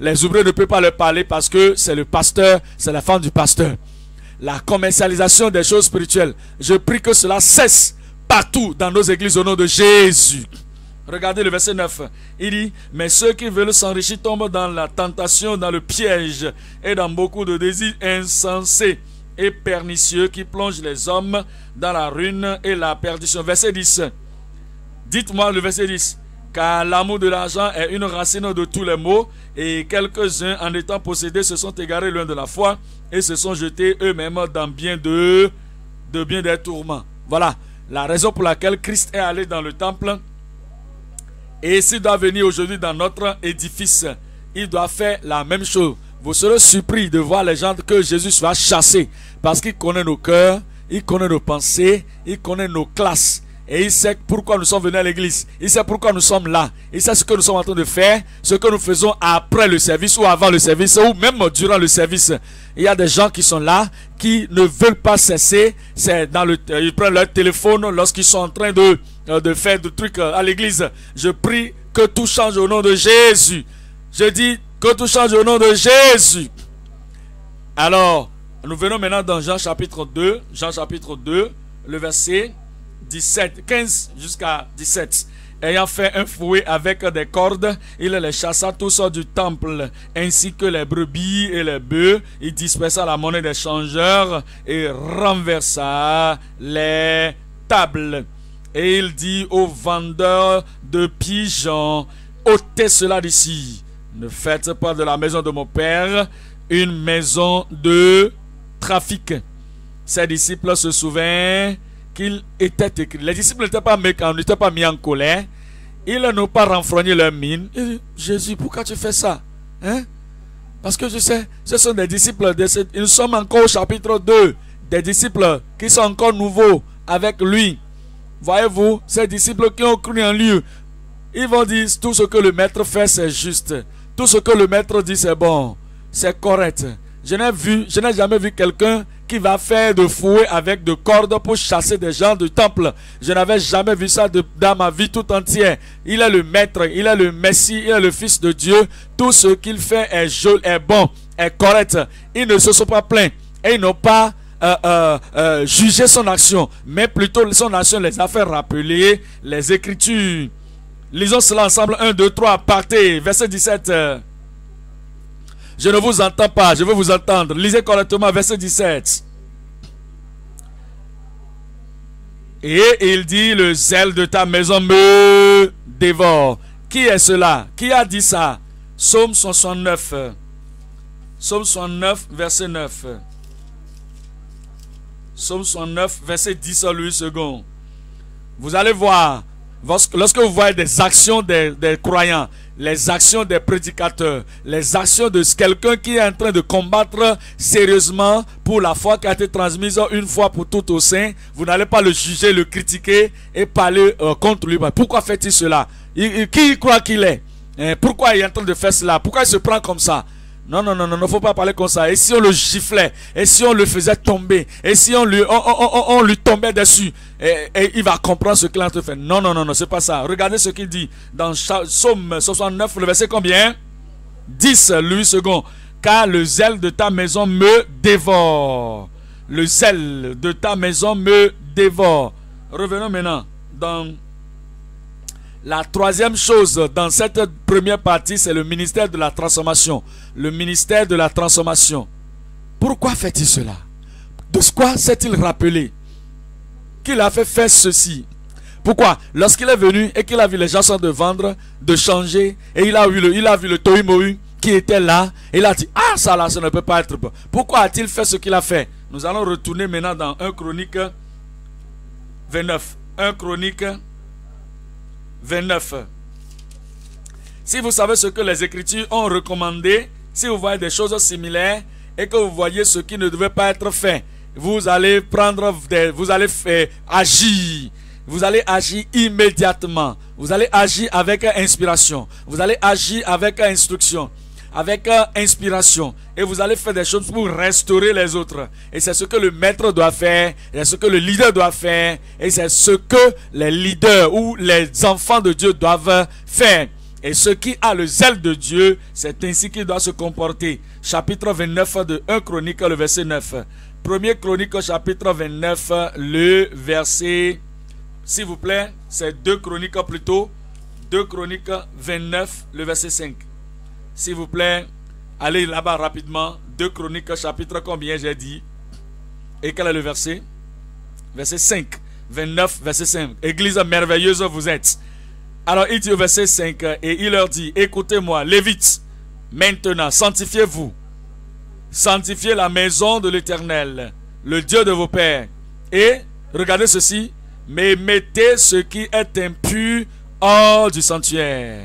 S1: les, ouvriers ne peuvent pas leur parler parce que c'est le pasteur, c'est la femme du pasteur. La commercialisation des choses spirituelles, je prie que cela cesse partout dans nos églises au nom de Jésus. Regardez le verset 9. Il dit, mais ceux qui veulent s'enrichir tombent dans la tentation, dans le piège et dans beaucoup de désirs insensés et pernicieux qui plonge les hommes dans la ruine et la perdition. Verset 10. Dites-moi le verset 10. Car l'amour de l'argent est une racine de tous les maux, et quelques-uns, en étant possédés, se sont égarés loin de la foi et se sont jetés eux-mêmes dans bien de, de bien des tourments. Voilà la raison pour laquelle Christ est allé dans le temple. Et s'il doit venir aujourd'hui dans notre édifice, il doit faire la même chose. Vous serez surpris de voir les gens que Jésus va chasser parce qu'il connaît nos cœurs, il connaît nos pensées, il connaît nos classes. Et il sait pourquoi nous sommes venus à l'église. Il sait pourquoi nous sommes là. Il sait ce que nous sommes en train de faire, ce que nous faisons après le service ou avant le service ou même durant le service. Il y a des gens qui sont là, qui ne veulent pas cesser. C'est dans le, ils prennent leur téléphone lorsqu'ils sont en train de, euh, de faire des trucs euh, à l'église. Je prie que tout change au nom de Jésus. Je dis que tout change au nom de Jésus. Alors, nous venons maintenant dans Jean chapitre 2, Jean chapitre 2, le verset 17, 15 jusqu'à 17. Ayant fait un fouet avec des cordes, il les chassa tous du temple, ainsi que les brebis et les bœufs. Il dispersa la monnaie des changeurs et renversa les tables. Et il dit aux vendeurs de pigeons, ôtez cela d'ici ne faites pas de la maison de mon Père une maison de trafic. Ses disciples se souviennent qu'il était écrit. Les disciples n'étaient pas, pas mis en colère. Ils n'ont pas renfrogné leur mine. Jésus, pourquoi tu fais ça hein? Parce que je sais, ce sont des disciples. Nous sommes encore au chapitre 2 des disciples qui sont encore nouveaux avec lui. Voyez-vous, ces disciples qui ont cru en lui, ils vont dire tout ce que le maître fait, c'est juste. Tout ce que le maître dit, c'est bon, c'est correct. Je n'ai jamais vu quelqu'un qui va faire de fouet avec de cordes pour chasser des gens du temple. Je n'avais jamais vu ça dans ma vie tout entière. Il est le maître, il est le Messie, il est le Fils de Dieu. Tout ce qu'il fait est joli, est bon, est correct. Ils ne se sont pas plaints et ils n'ont pas euh, euh, euh, jugé son action, mais plutôt son action les a fait rappeler les Écritures. Lisons cela ensemble. 1, 2, 3, partez. Verset 17. Je ne vous entends pas, je veux vous entendre. Lisez correctement verset 17. Et il dit, le zèle de ta maison me dévore. Qui est cela? Qui a dit ça? Psaume 69. Psaume 69, verset 9. Psaume 69, verset 10 à 8 secondes. Vous allez voir, lorsque vous voyez des actions des, des croyants, les actions des prédicateurs, les actions de quelqu'un qui est en train de combattre sérieusement pour la foi qui a été transmise une fois pour toutes au sein, vous n'allez pas le juger, le critiquer et parler euh, contre lui. Pourquoi fait-il cela? Qui croit qu'il est? Hein, Pourquoi il est en train de faire cela? Pourquoi il se prend comme ça? Non, non, non, non, ne faut pas parler comme ça. Et si on le giflait, et si on le faisait tomber, et si on lui, on, lui tombait dessus, et, il va comprendre ce qu'il a en train de faire. Non, non, non, non, c'est pas ça. Regardez ce qu'il dit dans Psaume 69, le verset combien? 10, lui second. Car le zèle de ta maison me dévore. Le zèle de ta maison me dévore. Revenons maintenant dans la troisième chose dans cette première partie, c'est le ministère de la transformation. Le ministère de la transformation. Pourquoi fait-il cela? De quoi s'est-il rappelé? Qu'il a fait faire ceci Pourquoi? Lorsqu'il est venu et qu'il a vu les gens sont de vendre, de changer, et il a vu le, il qui était là, il a dit, ah ça là, ça ne peut pas être bon. Pourquoi a-t-il fait ce qu'il a fait? Nous allons retourner maintenant dans 1 Chronique 29. 1 Chronique 29. Si vous savez ce que les Écritures ont recommandé, si vous voyez des choses similaires et que vous voyez ce qui ne devait pas être fait, vous allez prendre vous allez agir. Vous allez agir immédiatement. Vous allez agir avec inspiration. Vous allez agir avec instruction avec euh, inspiration et vous allez faire des choses pour restaurer les autres. Et c'est ce que le maître doit faire, c'est ce que le leader doit faire, et c'est ce que les leaders ou les enfants de Dieu doivent faire. Et ce qui a le zèle de Dieu, c'est ainsi qu'il doit se comporter. Chapitre 29 de 1 Chronique, le verset 9. Premier Chronique, chapitre 29, le verset, s'il vous plaît, c'est 2 Chroniques plutôt. 2 Chroniques 29, le verset 5. S'il vous plaît, allez là-bas rapidement. Deux Chroniques, chapitre combien j'ai dit? Et quel est le verset? Verset 5. 29, verset 5. Église merveilleuse vous êtes. Alors il dit au verset 5, et il leur dit, écoutez-moi, Lévites, maintenant, sanctifiez-vous. Sanctifiez la maison de l'Éternel, le Dieu de vos pères. Et, regardez ceci, mais mettez ce qui est impur hors du sanctuaire.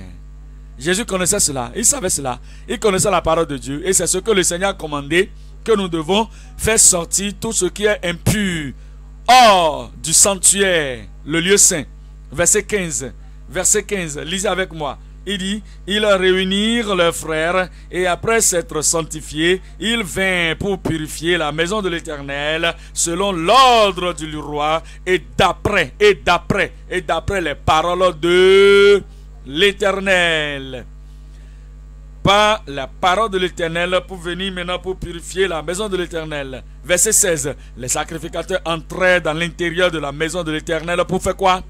S1: Jésus connaissait cela, il savait cela, il connaissait la parole de Dieu. Et c'est ce que le Seigneur a commandé, que nous devons faire sortir tout ce qui est impur hors du sanctuaire, le lieu saint. Verset 15. Verset 15. Lisez avec moi. Il dit, ils réunirent leurs frères et après s'être sanctifiés, ils vinrent pour purifier la maison de l'Éternel selon l'ordre du roi et d'après, et d'après, et d'après les paroles de l'Éternel. Par la parole de l'Éternel pour venir maintenant pour purifier la maison de l'Éternel. Verset 16. Les sacrificateurs entraient dans l'intérieur de la maison de l'Éternel pour faire quoi?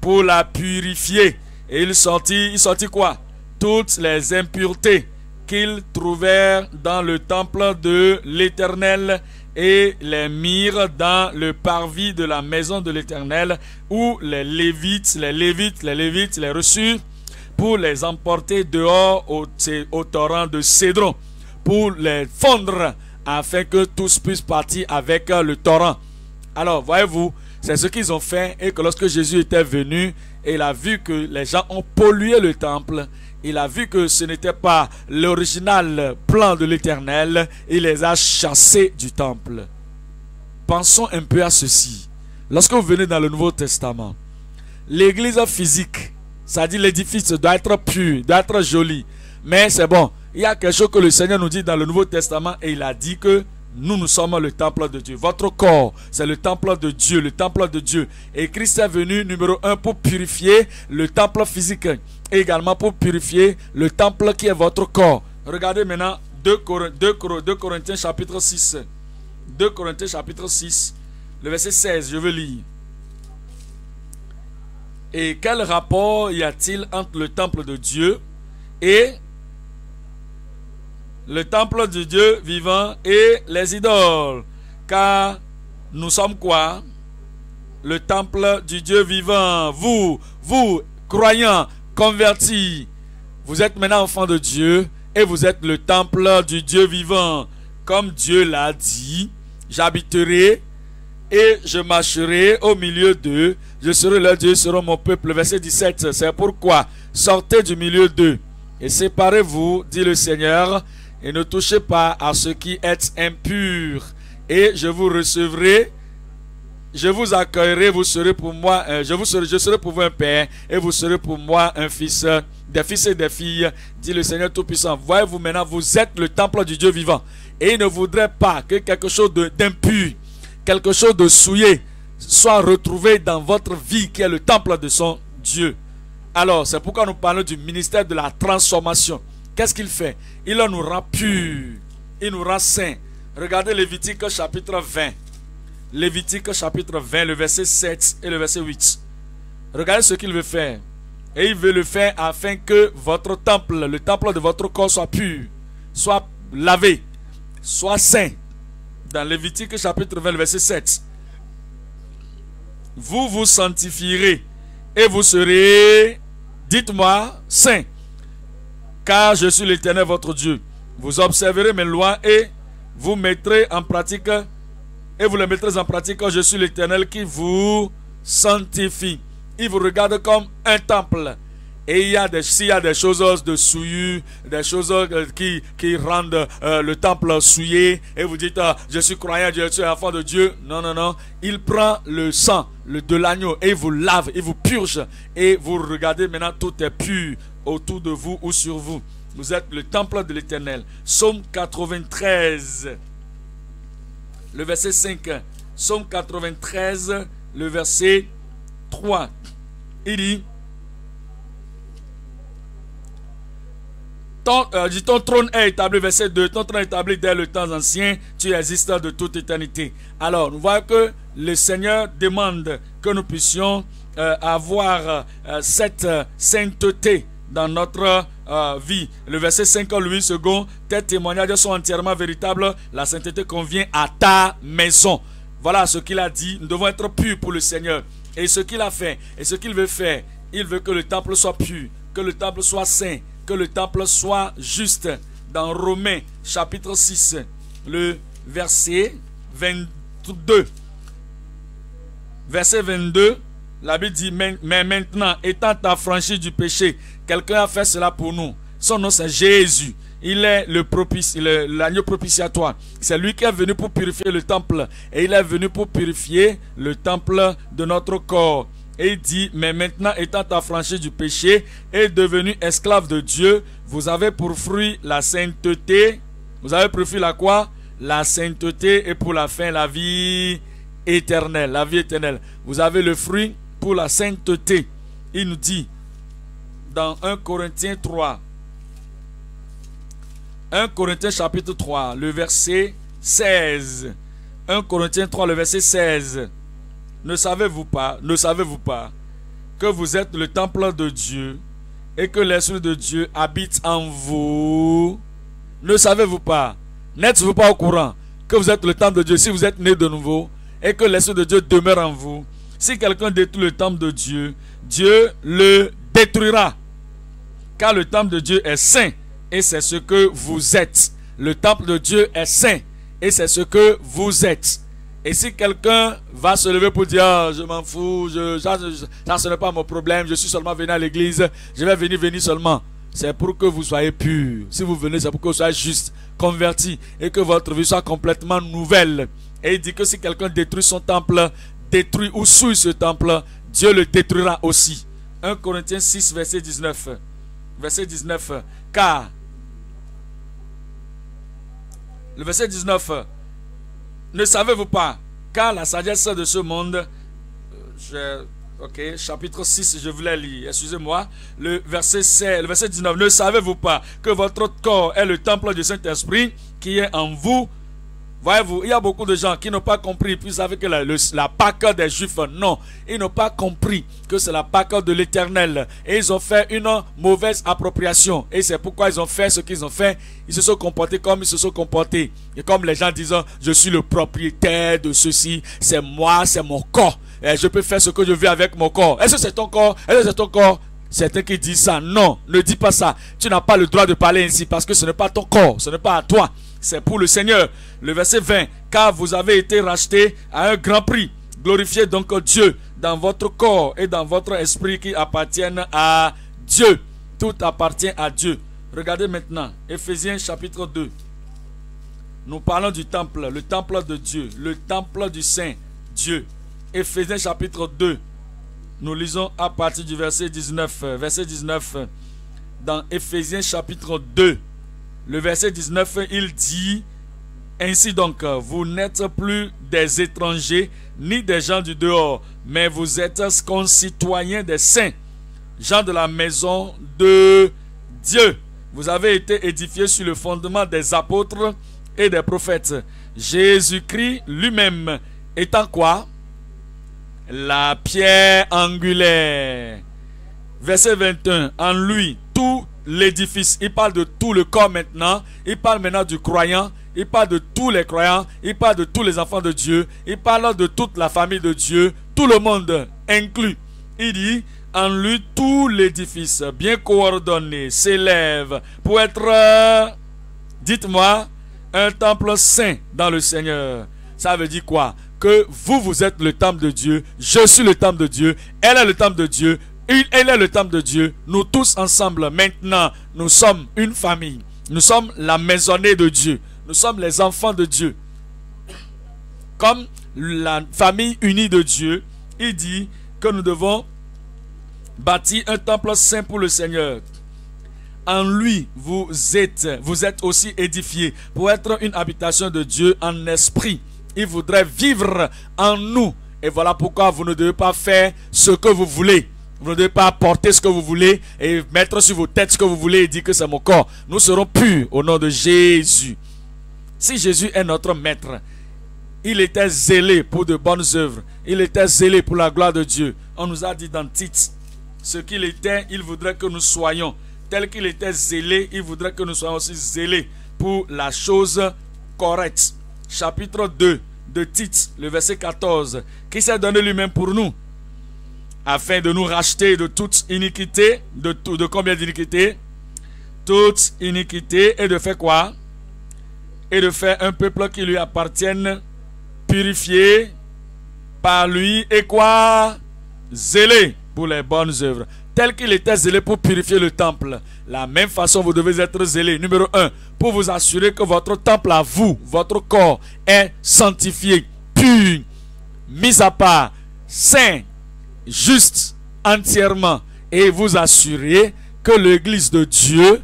S1: Pour la purifier. Et ils sortirent, ils sortirent quoi? Toutes les impuretés qu'ils trouvèrent dans le temple de l'Éternel et les mirent dans le parvis de la maison de l'Éternel où les Lévites, les Lévites, les Lévites les reçurent pour les emporter dehors au, torrent de Cédron, pour les fondre afin que tous puissent partir avec le torrent. Alors, voyez-vous, c'est ce qu'ils ont fait et que lorsque Jésus était venu, il a vu que les gens ont pollué le temple, il a vu que ce n'était pas l'original plan de l'Éternel, il les a chassés du temple. pensons un peu à ceci. Lorsque vous venez dans le Nouveau Testament, l'église physique, ça dit l'édifice doit être pur, doit être joli. Mais c'est bon, il y a quelque chose que le Seigneur nous dit dans le Nouveau Testament et il a dit que nous, nous sommes le temple de Dieu. Votre corps, c'est le temple de Dieu, le temple de Dieu. Et Christ est venu, numéro un, pour purifier le temple physique et également pour purifier le temple qui est votre corps. Regardez maintenant 2, Corinthiens chapitre 6. 2 Corinthiens chapitre 6, le verset 16, je veux lire. Et quel rapport y a-t-il entre le temple de Dieu et le temple de Dieu vivant et les idoles? Car nous sommes quoi? Le temple du Dieu vivant. Vous, vous, croyants, convertis, vous êtes maintenant enfants de Dieu et vous êtes le temple du Dieu vivant. Comme Dieu l'a dit, j'habiterai et je marcherai au milieu d'eux. Je serai leur Dieu, seront mon peuple. Verset 17. C'est pourquoi sortez du milieu d'eux et séparez-vous, dit le Seigneur, et ne touchez pas à ce qui est impur. Et je vous recevrai, je vous accueillerai, vous serez pour moi, euh, je vous serai pour vous un père, et vous serez pour moi un fils, des fils et des filles, dit le Seigneur Tout-Puissant. Voyez-vous maintenant, vous êtes le temple du Dieu vivant. Et il ne voudrait pas que quelque chose d'impur quelque chose de souillé soit retrouvé dans votre vie qui est le temple de son Dieu. Alors, c'est pourquoi nous parlons du ministère de la transformation. Qu'est-ce qu'il fait? Il nous rend purs, il nous rend saints. Regardez Lévitique chapitre 20. Lévitique chapitre 20, le verset 7 et le verset 8. Regardez ce qu'il veut faire. Et il veut le faire afin que votre temple, le temple de votre corps soit pur, soit lavé, soit saint, dans Lévitique chapitre 20, verset 7. Vous vous sanctifierez et vous serez, dites-moi, saint, car je suis l'Éternel votre Dieu. Vous observerez mes lois et vous mettrez en pratique, et vous les mettrez en pratique, je suis l'Éternel qui vous sanctifie. Il vous regarde comme un temple. Et s'il y a des choses de souillure, des choses euh, qui, rendent euh, le temple souillé, et vous dites, ah, je suis croyant, je suis enfant de Dieu. Non, non, non. Il prend le sang le, de l'agneau et il vous lave, il vous purge. Et vous regardez maintenant, tout est pur autour de vous ou sur vous. Vous êtes le temple de l'éternel. Psaume 93, le verset 5. Psaume 93, le verset 3. Il dit, Ton, euh, ton trône est établi, verset 2, ton trône est établi dès le temps ancien, tu existes de toute éternité. Alors, nous voyons que le Seigneur demande que nous puissions euh, avoir euh, cette sainteté dans notre vie. Le verset 5, Louis second, tes témoignages sont entièrement véritables, la sainteté convient à ta maison. Voilà ce qu'il a dit, nous devons être purs pour le Seigneur. Et ce qu'il a fait, et ce qu'il veut faire, il veut que le temple soit pur, que le temple soit saint, que le temple soit juste. Dans Romains chapitre 6, le verset 22. Verset 22, la Bible dit, mais, maintenant, étant affranchi du péché, quelqu'un a fait cela pour nous. Son nom c'est Jésus. Il est le propice, l'agneau propitiatoire. C'est lui qui est venu pour purifier le temple. Et il est venu pour purifier le temple de notre corps. Et il dit, mais maintenant étant affranchi du péché et devenu esclave de Dieu, vous avez pour fruit la sainteté. Vous avez pour fruit la quoi? La sainteté et pour la fin la vie éternelle. La vie éternelle. Vous avez le fruit pour la sainteté. Il nous dit dans 1 Corinthiens 3. 1 Corinthiens chapitre 3, le verset 16. 1 Corinthiens 3, le verset 16. Ne savez-vous pas, ne savez-vous pas que vous êtes le temple de Dieu et que l'Esprit de Dieu habite en vous? Ne savez-vous pas? N'êtes-vous pas au courant que vous êtes le temple de Dieu? Si vous êtes né de nouveau et que l'Esprit de Dieu demeure en vous Si quelqu'un détruit le temple de Dieu, Dieu le détruira. Car le temple de Dieu est saint et c'est ce que vous êtes. Le temple de Dieu est saint et c'est ce que vous êtes. Et si quelqu'un va se lever pour dire, ah, je m'en fous, je, ça, ce n'est pas mon problème, je suis seulement venu à l'église, je vais venir, venir seulement. C'est pour que vous soyez pur. Si vous venez, c'est pour que vous soyez juste, converti, et que votre vie soit complètement nouvelle. Et il dit que si quelqu'un détruit son temple, détruit ou souille ce temple, Dieu le détruira aussi. 1 Corinthiens 6, verset 19. Verset 19. Car, le verset 19, ne savez-vous pas, car la sagesse de ce monde, je, ok, chapitre 6, je voulais lire, excusez-moi, le verset 16, le verset 19, ne savez-vous pas que votre corps est le temple du Saint-Esprit qui est en vous, Voyez-vous, il y a beaucoup de gens qui n'ont pas compris, puis savez que la, Pâque des Juifs, non, ils n'ont pas compris que c'est la Pâque de l'Éternel. Et ils ont fait une mauvaise appropriation. Et c'est pourquoi ils ont fait ce qu'ils ont fait. Ils se sont comportés comme ils se sont comportés. Et comme les gens disant, je suis le propriétaire de ceci, c'est moi, c'est mon corps. Et je peux faire ce que je veux avec mon corps. Est-ce que c'est ton corps? Est-ce que c'est ton corps? Certains qui disent ça, non, ne dis pas ça. Tu n'as pas le droit de parler ainsi parce que ce n'est pas ton corps, ce n'est pas à toi c'est pour le Seigneur. Le verset 20, car vous avez été rachetés à un grand prix. Glorifiez donc Dieu dans votre corps et dans votre esprit qui appartiennent à Dieu. Tout appartient à Dieu. Regardez maintenant, Ephésiens chapitre 2. Nous parlons du temple, le temple de Dieu, le temple du Saint Dieu. Ephésiens chapitre 2. Nous lisons à partir du verset 19. Verset 19. Dans Ephésiens chapitre 2 le verset 19, il dit, Ainsi donc, vous n'êtes plus des étrangers ni des gens du dehors, mais vous êtes concitoyens des saints, gens de la maison de Dieu. Vous avez été édifiés sur le fondement des apôtres et des prophètes. Jésus-Christ lui-même étant quoi? La pierre angulaire. Verset 21. En lui, tout l'édifice. Il parle de tout le corps maintenant. Il parle maintenant du croyant. Il parle de tous les croyants. Il parle de tous les enfants de Dieu. Il parle de toute la famille de Dieu. Tout le monde inclus. Il dit, en lui, tout l'édifice bien coordonné s'élève pour être, dites-moi, un temple saint dans le Seigneur. Ça veut dire quoi? Que vous, vous êtes le temple de Dieu. Je suis le temple de Dieu. Elle est le temple de Dieu. Elle est le temple de Dieu. Nous tous ensemble, maintenant, nous sommes une famille. Nous sommes la maisonnée de Dieu. Nous sommes les enfants de Dieu. Comme la famille unie de Dieu, il dit que nous devons bâtir un temple saint pour le Seigneur. En lui, vous êtes, vous êtes aussi édifiés pour être une habitation de Dieu en esprit. Il voudrait vivre en nous. Et voilà pourquoi vous ne devez pas faire ce que vous voulez. Vous ne devez pas porter ce que vous voulez et mettre sur vos têtes ce que vous voulez et dire que c'est mon corps. Nous serons purs au nom de Jésus. Si Jésus est notre maître, il était zélé pour de bonnes œuvres. Il était zélé pour la gloire de Dieu. On nous a dit dans Tite, ce qu'il était, il voudrait que nous soyons. Tel qu'il était zélé, il voudrait que nous soyons aussi zélés pour la chose correcte. Chapitre 2 de Tite, le verset 14, qui s'est donné lui-même pour nous? Afin de nous racheter de toute iniquité, de, combien d'iniquité? Toute iniquité et de faire quoi? Et de faire un peuple qui lui appartienne, purifié par lui et quoi? Zélé pour les bonnes œuvres. Tel qu'il était zélé pour purifier le temple. La même façon, vous devez être zélé. Numéro 1, pour vous assurer que votre temple à vous, votre corps, est sanctifié, pur, mis à part, saint, juste entièrement et vous assurer que l'église de Dieu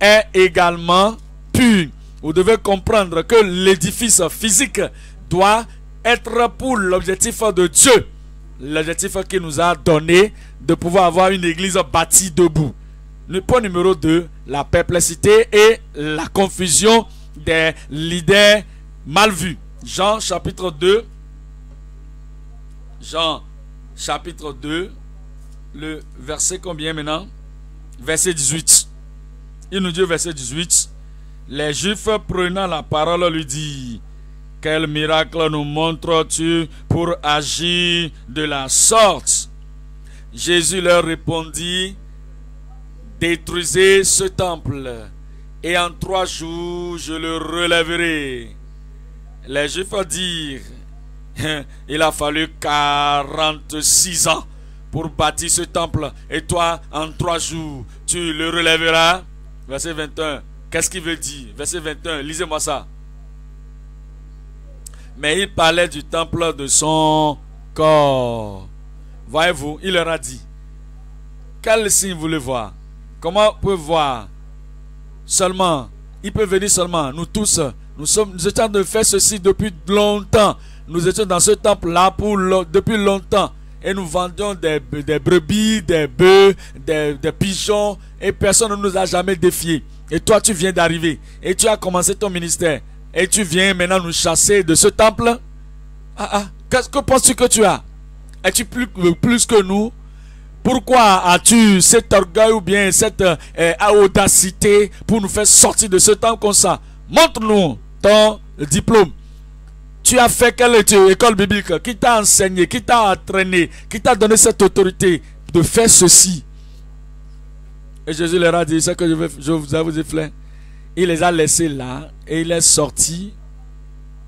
S1: est également pure. Vous devez comprendre que l'édifice physique doit être pour l'objectif de Dieu. L'objectif qui nous a donné de pouvoir avoir une église bâtie debout. Le point numéro 2, la perplexité et la confusion des leaders mal vus. Jean chapitre 2. Jean chapitre 2, le verset combien maintenant? Verset 18. Il nous dit verset 18, les Juifs prenant la parole lui disent, quel miracle nous montres-tu pour agir de la sorte Jésus leur répondit, détruisez ce temple, et en trois jours je le relèverai. Les Juifs dirent, il a fallu 46 ans pour bâtir ce temple. Et toi, en trois jours, tu le relèveras. Verset 21. Qu'est-ce qu'il veut dire? Verset 21. Lisez-moi ça. mais il parlait du temple de son corps. Voyez-vous, il leur a dit, quel signe voulez voir? Comment peut voir? Seulement, il peut venir seulement, nous tous, nous, sommes, nous étions de faire ceci depuis longtemps. Nous étions dans ce temple-là depuis longtemps. Et nous vendions des, brebis, des bœufs, des, pigeons. Et personne ne nous a jamais défiés. Et toi, tu viens d'arriver. Et tu as commencé ton ministère. Et tu viens maintenant nous chasser de ce temple. Ah ah, qu'est-ce que penses-tu que tu as? Es-tu plus, plus que nous? Pourquoi as-tu cet orgueil ou bien cette euh, audacité pour nous faire sortir de ce temple comme ça? Montre-nous ton diplôme. Tu as fait quelle école biblique Qui t'a enseigné Qui t'a entraîné Qui t'a donné cette autorité de faire ceci Et Jésus leur a dit, ce que je, veux, je vous ai vous. Il les a laissés là et il est sorti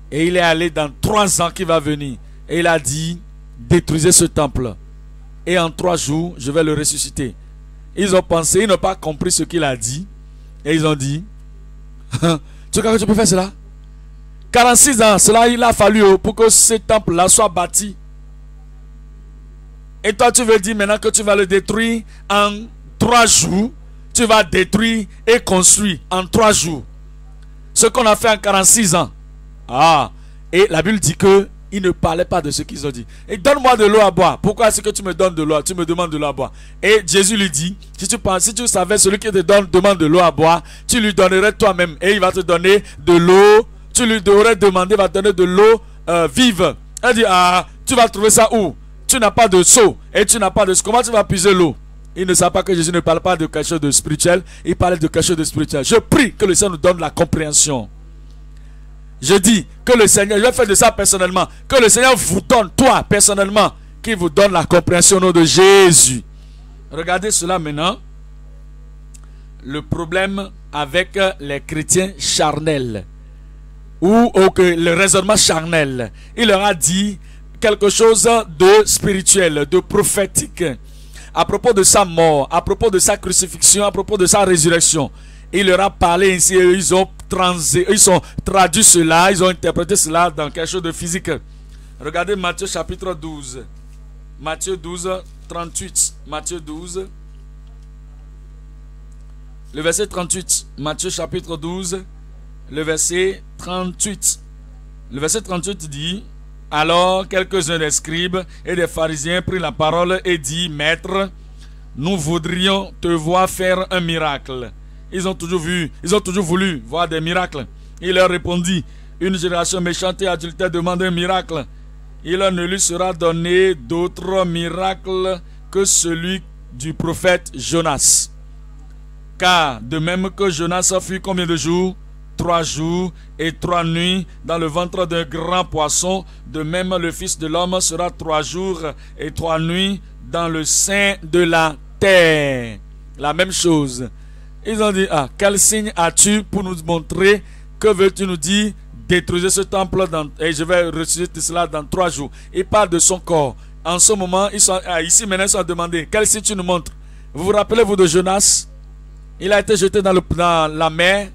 S1: et il est allé dans trois ans qui va venir. Et il a dit, détruisez ce temple. Et en trois jours, je vais le ressusciter. Ils ont pensé, ils n'ont pas compris ce qu'il a dit. Et ils ont dit, tu crois que tu peux faire cela? 46 ans, cela il a fallu oh, pour que ce temple-là soit bâti. Et toi, tu veux dire maintenant que tu vas le détruire en trois jours. Tu vas détruire et construire en trois jours. Ce qu'on a fait en 46 ans. Ah, et la Bible dit que il ne parlait pas de ce qu'ils ont dit. Et donne-moi de l'eau à boire. Pourquoi est-ce que tu me donnes de l'eau? Tu me demandes de l'eau à boire. Et Jésus lui dit, si tu penses, si tu savais celui qui te donne, demande de l'eau à boire, tu lui donnerais toi-même. Et il va te donner de l'eau tu lui aurais demandé, va donner de l'eau euh, vive. Elle dit, ah, tu vas trouver ça où? Tu n'as pas de seau et tu n'as pas de... Comment tu vas puiser l'eau? Il ne sait pas que Jésus ne parle pas de quelque chose de spirituel, il parle de quelque chose de spirituel. Je prie que le Seigneur nous donne la compréhension. Je dis que le Seigneur, je vais faire de ça personnellement, que le Seigneur vous donne, toi personnellement, qu'il vous donne la compréhension au nom de Jésus. Regardez cela maintenant. Le problème avec les chrétiens charnels ou le raisonnement charnel. Il leur a dit quelque chose de spirituel, de prophétique, à propos de sa mort, à propos de sa crucifixion, à propos de sa résurrection. Il leur a parlé ainsi, ils ont, ils ont traduit cela, ils ont interprété cela dans quelque chose de physique. Regardez Matthieu chapitre 12. Matthieu 12, 38. Matthieu 12. Le verset 38. Matthieu chapitre 12 le verset 38. Le verset 38 dit, alors quelques-uns des scribes et des pharisiens prirent la parole et dit, Maître, nous voudrions te voir faire un miracle. Ils ont toujours vu, ils ont toujours voulu voir des miracles. Il leur répondit, une génération méchante et adultère demande un miracle. Il ne lui sera donné d'autre miracle que celui du prophète Jonas. Car de même que Jonas fut combien de jours trois jours et trois nuits dans le ventre d'un grand poisson. De même, le Fils de l'homme sera trois jours et trois nuits dans le sein de la terre. La même chose. Ils ont dit, ah, quel signe as-tu pour nous montrer? Que veux-tu nous dire? Détruisez ce temple et je vais ressusciter cela dans trois jours. Il parle de son corps. En ce moment, ah, ici maintenant, ils sont demandés, quel signe tu nous montres? Vous vous rappelez-vous de Jonas? Il a été jeté dans, le, dans la mer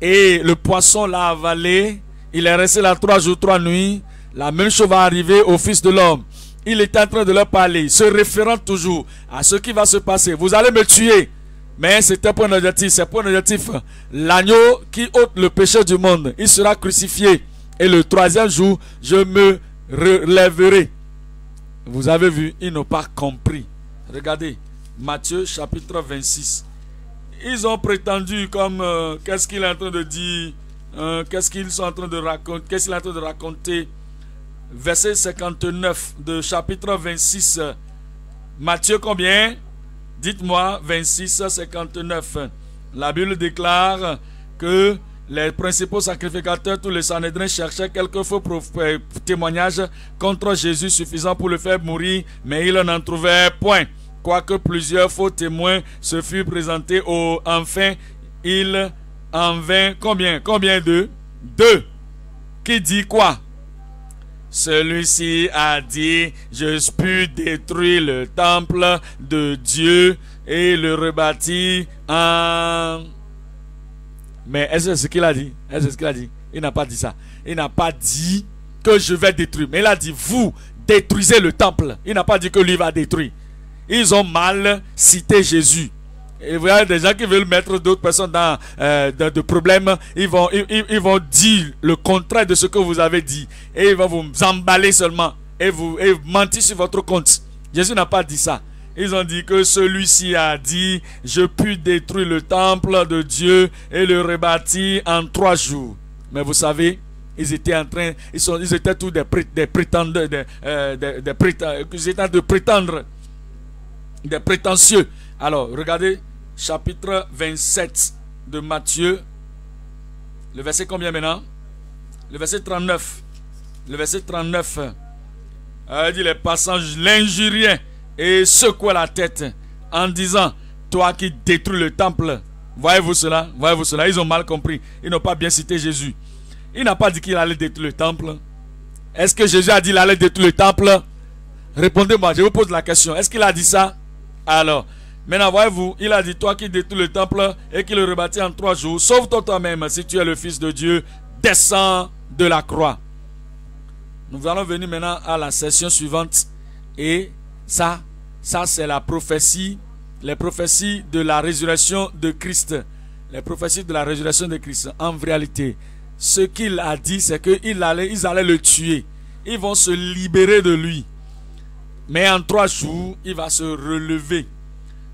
S1: et le poisson l'a avalé. Il est resté là trois jours, trois nuits. La même chose va arriver au Fils de l'homme. Il est en train de leur parler, se référant toujours à ce qui va se passer. Vous allez me tuer. Mais c'est un point négatif. C'est un point négatif. L'agneau qui ôte le péché du monde, il sera crucifié. Et le troisième jour, je me relèverai. Vous avez vu, ils n'ont pas compris. Regardez, Matthieu chapitre 26 ils ont prétendu comme euh, qu'est-ce qu'il est en train de dire, euh, qu'est-ce qu'ils sont en train de raconter, qu'est-ce qu'il est en train de raconter. Verset 59 de chapitre 26. Matthieu combien? Dites-moi 26 59. La Bible déclare que les principaux sacrificateurs, tous les Sanhédrins cherchaient quelques faux euh, témoignages contre Jésus suffisants pour le faire mourir, mais ils n'en trouvaient point quoique plusieurs faux témoins se furent présentés au enfin il en vint combien? Combien de? Deux. Qui dit quoi? Celui-ci a dit je puis détruire le temple de Dieu et le rebâtir en. Mais est-ce ce qu'il a dit? Est-ce ce qu'il a dit? Il n'a pas dit ça. Il n'a pas dit que je vais détruire. Mais il a dit, vous détruisez le temple. Il n'a pas dit que lui va détruire. Ils ont mal cité Jésus. Et vous voyez des gens qui veulent mettre d'autres personnes dans, euh, de problèmes. Ils vont, dire le contraire de ce que vous avez dit. Et ils vont vous emballer seulement. Et vous mentir sur votre compte. Jésus n'a pas dit ça. Ils ont dit que celui-ci a dit, je puis détruire le temple de Dieu et le rebâtir en trois jours. Mais vous savez, ils étaient en train, ils, sont, ils étaient tous des, prétendeurs, des, des, ils étaient de prétendre, des prétentieux. Alors, regardez, chapitre 27 de Matthieu, le verset combien maintenant? Le verset 39. Le verset 39. Il dit les passages l'injuriaient et secouaient la tête en disant, toi qui détruis le temple, voyez-vous cela? Voyez-vous cela? Ils ont mal compris. Ils n'ont pas bien cité Jésus. Il n'a pas dit qu'il allait détruire le temple. Est-ce que Jésus a dit qu'il allait détruire le temple? Répondez-moi, je vous pose la question. Est-ce qu'il a dit ça? Alors, maintenant voyez-vous, il a dit, toi qui détruis le temple et qui le rebâtis en trois jours, sauve-toi toi-même si tu es le Fils de Dieu, descends de la croix. Nous allons venir maintenant à la session suivante. Et ça, ça c'est la prophétie, les prophéties de la résurrection de Christ. Les prophéties de la résurrection de Christ. En réalité, ce qu'il a dit, c'est qu'ils allaient, ils allaient le tuer. Ils vont se libérer de lui. Mais en trois jours, il va se relever.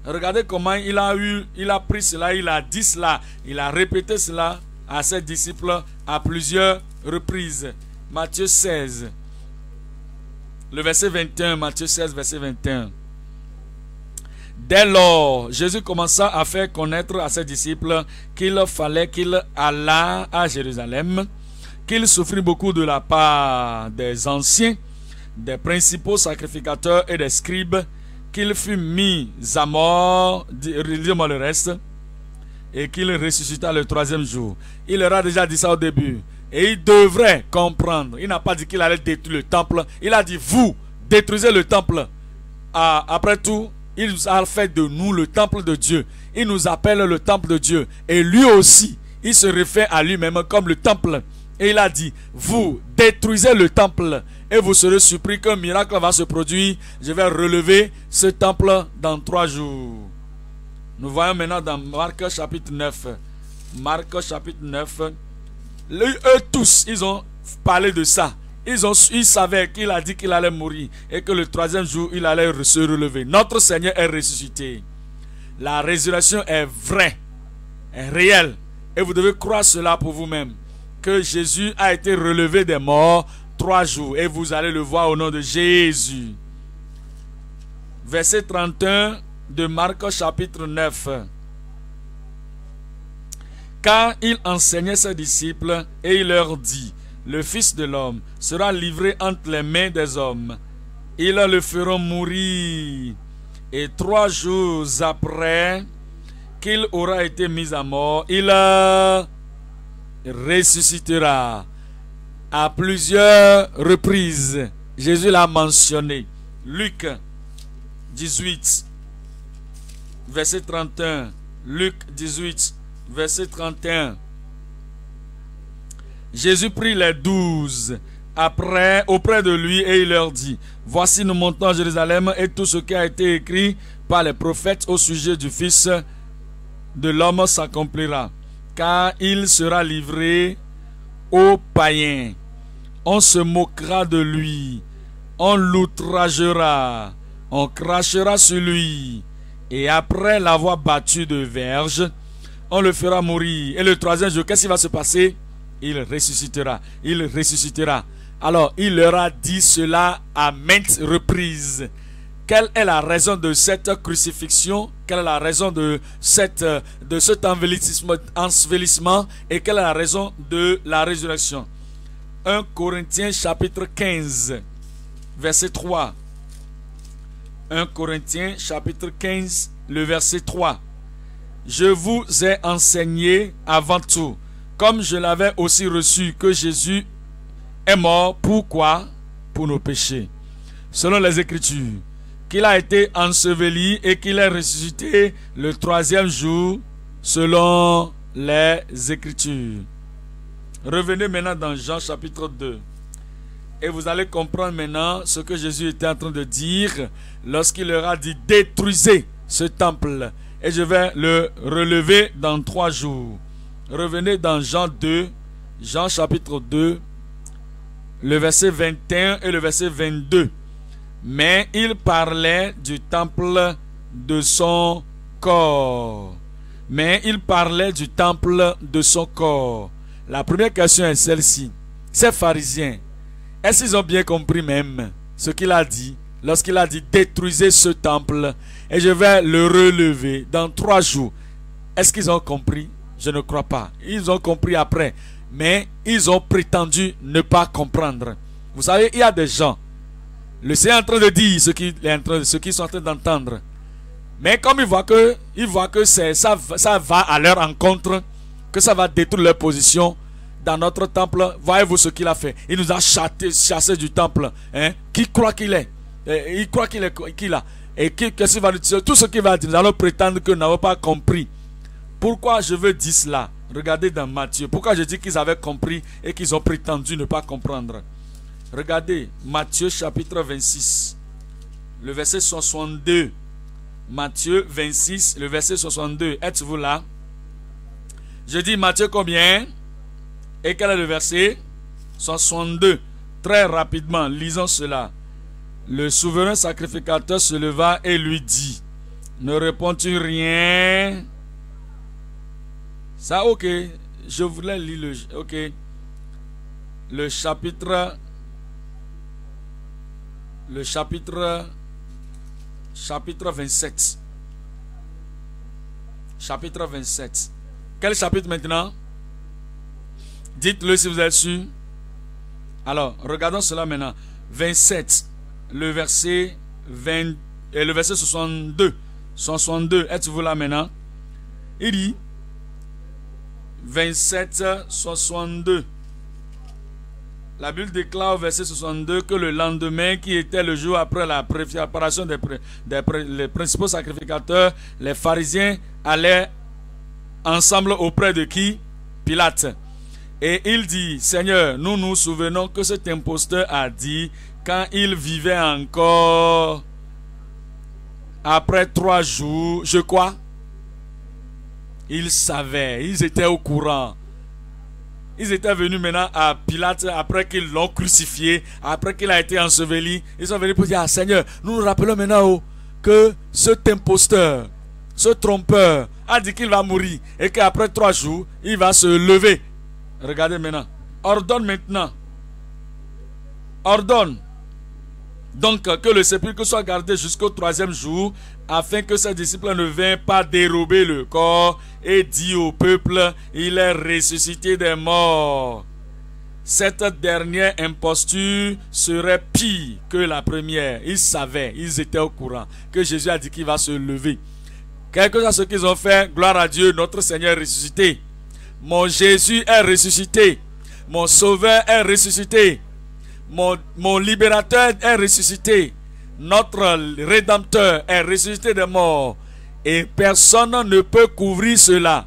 S1: Regardez comment il a eu, il a pris cela, il a dit cela, il a répété cela à ses disciples à plusieurs reprises. Matthieu 16, le verset 21, Matthieu 16, verset 21. Dès lors, Jésus commença à faire connaître à ses disciples qu'il fallait qu'il allât à Jérusalem, qu'il souffrit beaucoup de la part des anciens, des principaux sacrificateurs et des scribes, qu'il fut mis à mort, lisez-moi le reste, et qu'il ressuscita le troisième jour. Il leur a déjà dit ça au début. Et il devrait comprendre. Il n'a pas dit qu'il allait détruire le temple. Il a dit, vous, détruisez le temple. Ah, après tout, il a fait de nous le temple de Dieu. Il nous appelle le temple de Dieu. Et lui aussi, il se réfère à lui-même comme le temple. Et il a dit, vous détruisez le temple et vous serez surpris qu'un miracle va se produire. Je vais relever ce temple dans trois jours. Nous voyons maintenant dans Marc chapitre 9. Marc chapitre 9. eux tous, ils ont parlé de ça. Ils, ont, ils savaient qu'il a dit qu'il allait mourir et que le troisième jour, il allait se relever. Notre Seigneur est ressuscité. La résurrection est vraie, est réelle. Et vous devez croire cela pour vous-même. Que Jésus a été relevé des morts trois jours. Et vous allez le voir au nom de Jésus. Verset 31 de Marc chapitre 9. Car il enseignait ses disciples et il leur dit, le Fils de l'homme sera livré entre les mains des hommes. Ils le feront mourir. Et trois jours après qu'il aura été mis à mort, il ressuscitera à plusieurs reprises. Jésus l'a mentionné. Luc 18, verset 31. Luc 18, verset 31. Jésus prit les douze après, auprès de lui et il leur dit, Voici nous montons à Jérusalem et tout ce qui a été écrit par les prophètes au sujet du Fils de l'homme s'accomplira, car il sera livré aux païens. On se moquera de lui, on l'outragera, on crachera sur lui, et après l'avoir battu de verge, on le fera mourir. Et le troisième jour, qu'est-ce qui va se passer? Il ressuscitera, il ressuscitera. Alors, il leur a dit cela à maintes reprises. Quelle est la raison de cette crucifixion? Quelle est la raison de, cet ensevelissement Et quelle est la raison de la résurrection? 1 Corinthiens chapitre 15, verset 3. 1 Corinthiens chapitre 15, le verset 3. Je vous ai enseigné avant tout comme je l'avais aussi reçu que Jésus est mort, pourquoi? Pour nos péchés. Selon les Écritures, qu'il a été enseveli et qu'il est ressuscité le troisième jour, selon les Écritures. Revenez maintenant dans Jean chapitre 2. Et vous allez comprendre maintenant ce que Jésus était en train de dire lorsqu'il leur a dit détruisez ce temple et je vais le relever dans trois jours. Revenez dans Jean 2, Jean chapitre 2, le verset 21 et le verset 22. Mais il parlait du temple de son corps. Mais il parlait du temple de son corps. La première question est celle-ci. Ces pharisiens, est-ce qu'ils ont bien compris même ce qu'il a dit lorsqu'il a dit détruisez ce temple et je vais le relever dans trois jours? Est-ce qu'ils ont compris? Je ne crois pas. Ils ont compris après. Mais ils ont prétendu ne pas comprendre. Vous savez, il y a des gens. Le Seigneur est en train de dire ce qu'ils sont en train d'entendre. Mais comme ils voient que, que ça, ça va à leur encontre, que ça va détruire leur position, dans notre temple, voyez-vous ce qu'il a fait. Il nous a chassé du temple. Hein? Qui croit qu'il est? Il croit qu'il est qu'il. Et qu'est-ce qu'il va nous dire? Tout ce qu'il va dire, nous allons prétendre que nous n'avons pas compris. Pourquoi je veux dire cela? Regardez dans Matthieu. Pourquoi je dis qu'ils avaient compris et qu'ils ont prétendu ne pas comprendre? Regardez Matthieu chapitre 26, le verset 62. Matthieu 26, le verset 62. Êtes-vous là? Je dis Matthieu combien? Et quel est le verset? 62. Très rapidement, lisons cela. Le souverain sacrificateur se leva et lui dit, ne réponds-tu rien Ça, ok. Je voulais lire le... Ok. Le chapitre... Le chapitre... Chapitre 27. Chapitre 27. Quel chapitre maintenant? Dites-le si vous êtes sûr. Alors, regardons cela maintenant. 27, le verset 20 et le verset 62. 62, êtes-vous là maintenant? Il dit 27, 62. La Bible déclare au verset 62 que le lendemain, qui était le jour après la préparation des principaux sacrificateurs, les pharisiens allaient ensemble auprès de qui? Pilate. Et il dit, Seigneur, nous nous souvenons que cet imposteur a dit, quand il vivait encore, après trois jours, je crois, ils savaient, ils étaient au courant. Ils étaient venus maintenant à Pilate après qu'ils l'ont crucifié, après qu'il a été enseveli. Ils sont venus pour dire, ah, Seigneur, nous nous rappelons maintenant oh, que cet imposteur, ce trompeur, a dit qu'il va mourir et qu'après trois jours, il va se lever Regardez maintenant. Ordonne maintenant. Ordonne. Donc que le sépulcre soit gardé jusqu'au troisième jour, afin que ses disciples ne viennent pas dérober le corps et dit au peuple, il est ressuscité des morts. Cette dernière imposture serait pire que la première. Ils savaient, ils étaient au courant que Jésus a dit qu'il va se lever. Quel que soit ce qu'ils ont fait, gloire à Dieu, notre Seigneur est ressuscité. Mon Jésus est ressuscité. Mon Sauveur est ressuscité. Mon, libérateur est ressuscité. Notre Rédempteur est ressuscité de mort. Et personne ne peut couvrir cela.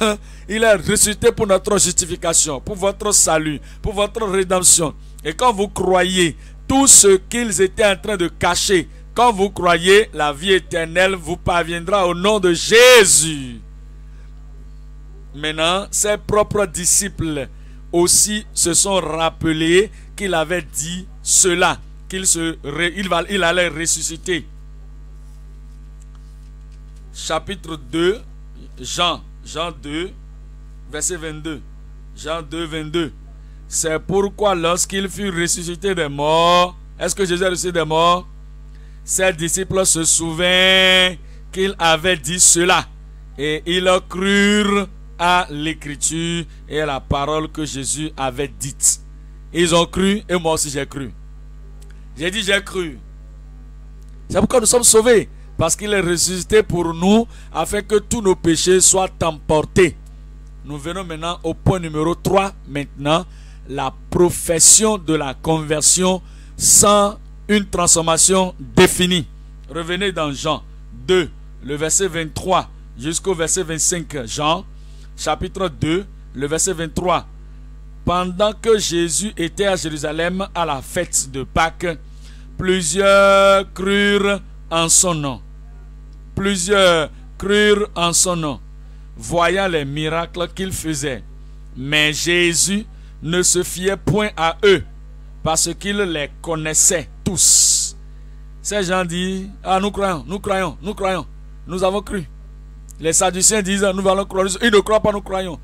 S1: Il est ressuscité pour notre justification, pour votre salut, pour votre rédemption. Et quand vous croyez tout ce qu'ils étaient en train de cacher, quand vous croyez, la vie éternelle vous parviendra au nom de Jésus. Maintenant, ses propres disciples aussi se sont rappelés qu'il avait dit cela, qu'il se, il, il allait ressusciter. Chapitre 2, Jean, Jean 2, verset 22. Jean 2, 22. C'est pourquoi lorsqu'il fut ressuscité des morts, est-ce que Jésus est ressuscité des morts? Ses disciples se souviennent qu'il avait dit cela. Et ils crurent à l'écriture et à la parole que Jésus avait dite. Ils ont cru et moi aussi j'ai cru. J'ai dit j'ai cru. C'est pourquoi nous sommes sauvés. Parce qu'il est ressuscité pour nous afin que tous nos péchés soient emportés. Nous venons maintenant au point numéro 3 maintenant. La profession de la conversion sans une transformation définie. Revenez dans Jean 2, le verset 23 jusqu'au verset 25. Jean chapitre 2, le verset 23. pendant que Jésus était à Jérusalem à la fête de Pâques, plusieurs crurent en son nom. Plusieurs crurent en son nom, voyant les miracles qu'il faisait. Mais Jésus ne se fiait point à eux, parce qu'il les connaissait tous. Ces gens disent, ah nous croyons, nous croyons, nous croyons, nous avons cru. Les Sadduciens disent, nous allons croire, ils ne croient pas, nous croyons.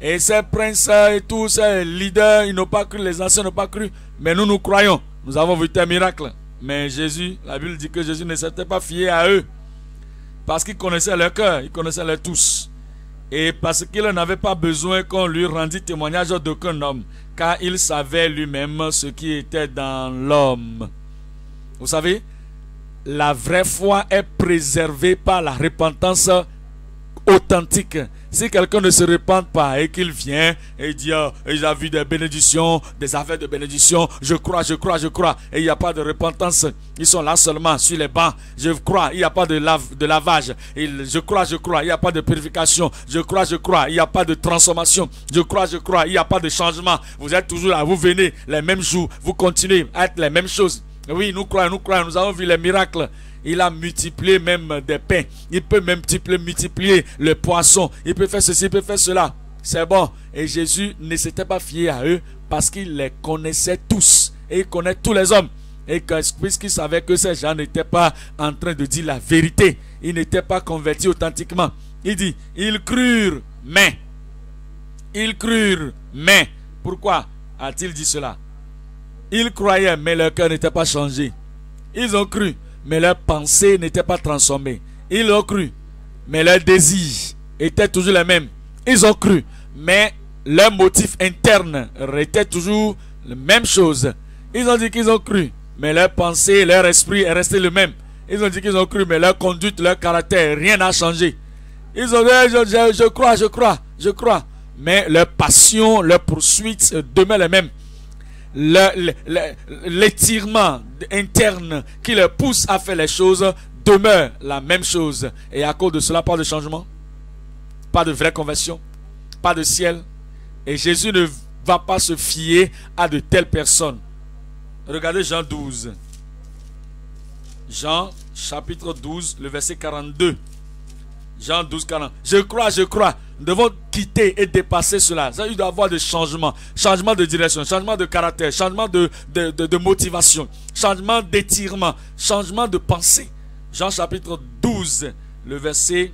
S1: Et ces princes et tous ces leaders, ils n'ont pas cru, les anciens n'ont pas cru, mais nous, nous croyons. Nous avons vu tes miracles. Mais Jésus, la Bible dit que Jésus ne s'était pas fié à eux. Parce qu'il connaissait leur cœur, il connaissait les tous. Et parce qu'il n'avait pas besoin qu'on lui rendît témoignage d'aucun homme, car il savait lui-même ce qui était dans l'homme. Vous savez, la vraie foi est préservée par la repentance authentique. Si quelqu'un ne se répand pas et qu'il vient et dit oh, a vu des bénédictions, des affaires de bénédiction, je crois, je crois, je crois, et il n'y a pas de repentance, ils sont là seulement sur les bancs, je crois, il n'y a pas de, de lavage, je crois, je crois, il n'y a pas de purification, je crois, je crois, il n'y a pas de transformation, je crois, je crois, il n'y a pas de changement. Vous êtes toujours là, vous venez les mêmes jours, vous continuez à être les mêmes choses. Oui, nous croyons, nous croyons, nous avons vu les miracles. Il a multiplié même des pains. Il peut même multiplier le poisson. Il peut faire ceci, il peut faire cela. C'est bon. Et Jésus ne s'était pas fié à eux parce qu'il les connaissait tous. Et il connaît tous les hommes. Et puisqu'il savait que ces gens n'étaient pas en train de dire la vérité, ils n'étaient pas convertis authentiquement. Il dit, ils crurent, mais. Ils crurent, mais. Pourquoi a-t-il dit cela? Ils croyaient, mais leur cœur n'était pas changé. Ils ont cru, mais leurs pensées n'étaient pas transformées. Ils ont cru, mais leurs désirs étaient toujours les mêmes. Ils ont cru, mais leurs motifs internes étaient toujours la même chose. Ils ont dit qu'ils ont cru, mais leur pensée, leur esprit est resté le même. Ils ont dit qu'ils ont cru, mais leur conduite, leur caractère, rien n'a changé. Ils ont dit, je, je, crois, je crois, je crois. Mais leur passion, leur poursuite demeure les mêmes l'étirement interne qui les pousse à faire les choses demeure la même chose. Et à cause de cela, pas de changement, pas de vraie conversion, pas de ciel. Et Jésus ne va pas se fier à de telles personnes. Regardez Jean 12. Jean chapitre 12, le verset 42. Jean 12, 40. Je crois, je crois. Nous devons quitter et dépasser cela. Il doit y avoir des changements. Changement de direction, changement de caractère, changement de, motivation, changement d'étirement, changement de pensée. Jean chapitre 12, le verset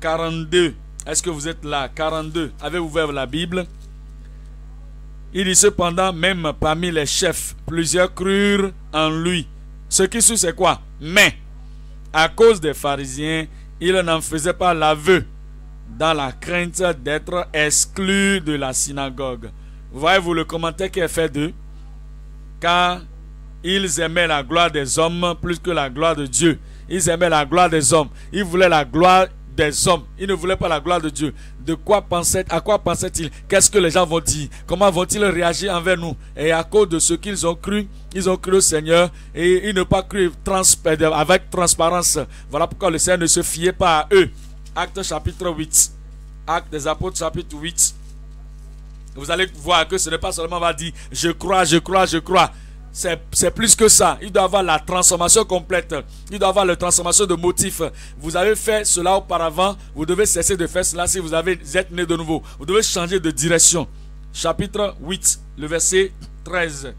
S1: 42. Est-ce que vous êtes là? 42. Avez-vous ouvert la Bible? Il dit cependant, même parmi les chefs, plusieurs crurent en lui. Ce qui suit, c'est quoi? Mais, à cause des pharisiens, il n'en faisait pas l'aveu dans la crainte d'être exclu de la synagogue. Voyez-vous le commentaire qui est fait d'eux? Car ils aimaient la gloire des hommes plus que la gloire de Dieu. Ils aimaient la gloire des hommes. Ils voulaient la gloire des hommes. Ils ne voulaient pas la gloire de Dieu. De quoi pensait, à quoi pensaient-ils? Qu'est-ce que les gens vont dire? Comment vont-ils réagir envers nous? Et à cause de ce qu'ils ont cru, ils ont cru au Seigneur et ils n'ont pas cru avec transparence. Voilà pourquoi le Seigneur ne se fiait pas à eux. Acte chapitre 8. Acte des apôtres chapitre 8. Vous allez voir que ce n'est pas seulement va dire je crois, je crois, je crois. C'est plus que ça. Il doit avoir la transformation complète. Il doit avoir la transformation de motif. Vous avez fait cela auparavant. Vous devez cesser de faire cela si vous avez, êtes né de nouveau. Vous devez changer de direction. Chapitre 8, le verset 13.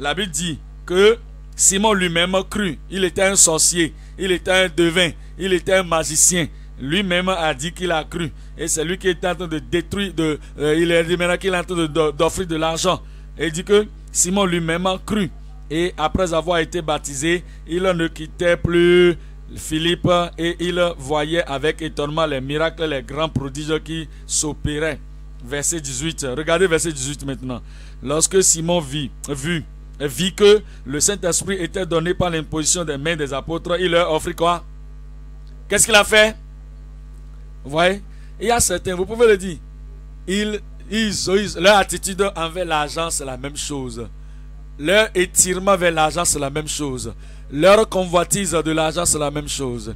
S1: La Bible dit que Simon lui-même cru. Il était un sorcier. Il était un devin. Il était un magicien. Lui-même a dit qu'il a cru. Et c'est lui qui est en train de détruire. Euh, il est dit maintenant qu'il est en train d'offrir de, l'argent. Il dit que Simon lui-même a cru. Et après avoir été baptisé, il ne quittait plus Philippe et il voyait avec étonnement les miracles, les grands prodiges qui s'opéraient. Verset 18. Regardez verset 18 maintenant. Lorsque Simon vit, vit, vit que le Saint-Esprit était donné par l'imposition des mains des apôtres, il leur offrit quoi? Qu'est-ce qu'il a fait? Vous voyez? Il y a certains, vous pouvez le dire, ils leur attitude envers l'argent, c'est la même chose. Leur étirement vers l'argent, c'est la même chose. Leur convoitise de l'argent, c'est la même chose.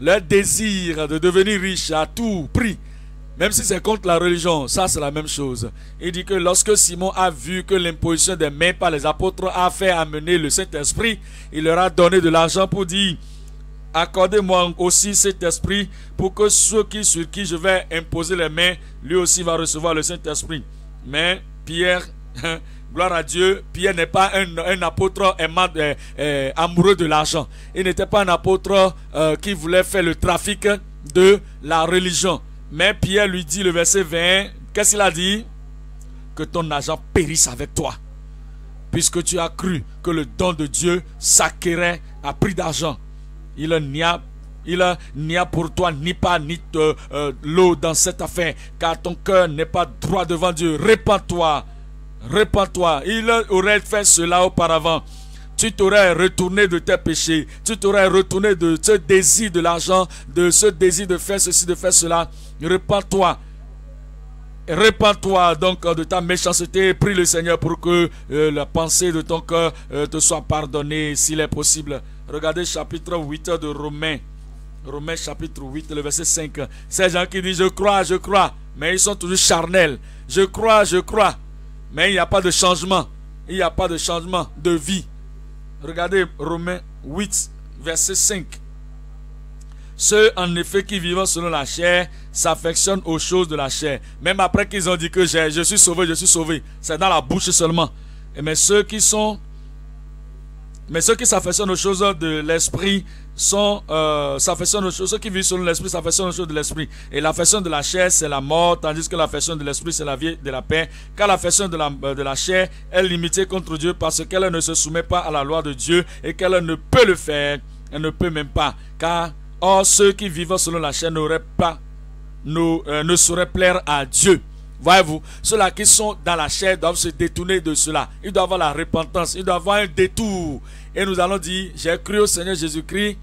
S1: Leur désir de devenir riche à tout prix, Même si c'est contre la religion, ça c'est la même chose. Il dit que lorsque Simon a vu que l'imposition des mains par les apôtres a fait amener le Saint-Esprit, il leur a donné de l'argent pour dire, accordez-moi aussi cet esprit pour que ceux qui, sur qui je vais imposer les mains, lui aussi va recevoir le Saint-Esprit. Mais Pierre, gloire à Dieu, Pierre n'est pas un, apôtre euh, euh, amoureux de l'argent. Il n'était pas un apôtre euh, qui voulait faire le trafic de la religion. Mais Pierre lui dit, le verset 20, qu'est-ce qu'il a dit? Que ton argent périsse avec toi. Puisque tu as cru que le don de Dieu s'acquérait à prix d'argent. Il n'y a n'y a pour toi ni pas ni euh, l'eau dans cette affaire, car ton cœur n'est pas droit devant Dieu. Répands-toi, répands-toi. Il aurait fait cela auparavant. Tu t'aurais retourné de tes péchés. Tu t'aurais retourné de ce désir de l'argent, de ce désir de faire ceci, de faire cela. Répands-toi. Répands-toi donc de ta méchanceté. Prie le Seigneur pour que euh, la pensée de ton cœur euh, te soit pardonnée s'il est possible. Regardez chapitre 8 de Romains. Romains chapitre 8, le verset 5. Ces gens qui disent je crois, je crois, mais ils sont toujours charnels. Je crois, je crois, mais il n'y a pas de changement. Il n'y a pas de changement de vie. Regardez Romains 8, verset 5. Ceux en effet qui vivent selon la chair s'affectionnent aux choses de la chair. Même après qu'ils ont dit que je suis sauvé, je suis sauvé. C'est dans la bouche seulement. Mais ceux qui sont mais ceux qui s'affectionnent aux choses de l'esprit sont euh, s'affectionnent aux choses. Ceux qui vivent selon l'esprit s'affectionnent aux choses de l'esprit. Et l'affection de la chair, c'est la mort, tandis que l'affection de l'esprit, c'est la vie de la paix. Car l'affection de la, euh, de la chair est limitée contre Dieu parce qu'elle ne se soumet pas à la loi de Dieu et qu'elle ne peut le faire. Elle ne peut même pas. Car, or, ceux qui vivent selon la chair n'auraient pas, ne, euh, ne sauraient plaire à Dieu. Voyez-vous, ceux-là qui sont dans la chair doivent se détourner de cela. Ils doivent avoir la repentance, ils doivent avoir un détour. Et nous allons dire, j'ai cru au Seigneur Jésus-Christ.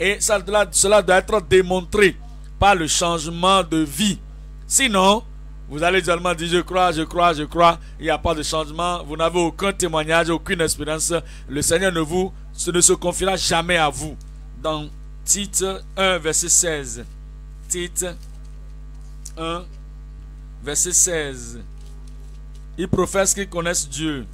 S1: Et cela doit être démontré par le changement de vie. Sinon, vous allez seulement dire je crois, je crois, je crois. Il n'y a pas de changement. Vous n'avez aucun témoignage, aucune espérance. Le Seigneur ne vous ne se confiera jamais à vous. Dans Tite 1, verset 16. Tite 1, verset 16. Ils professent qu'ils connaissent Dieu.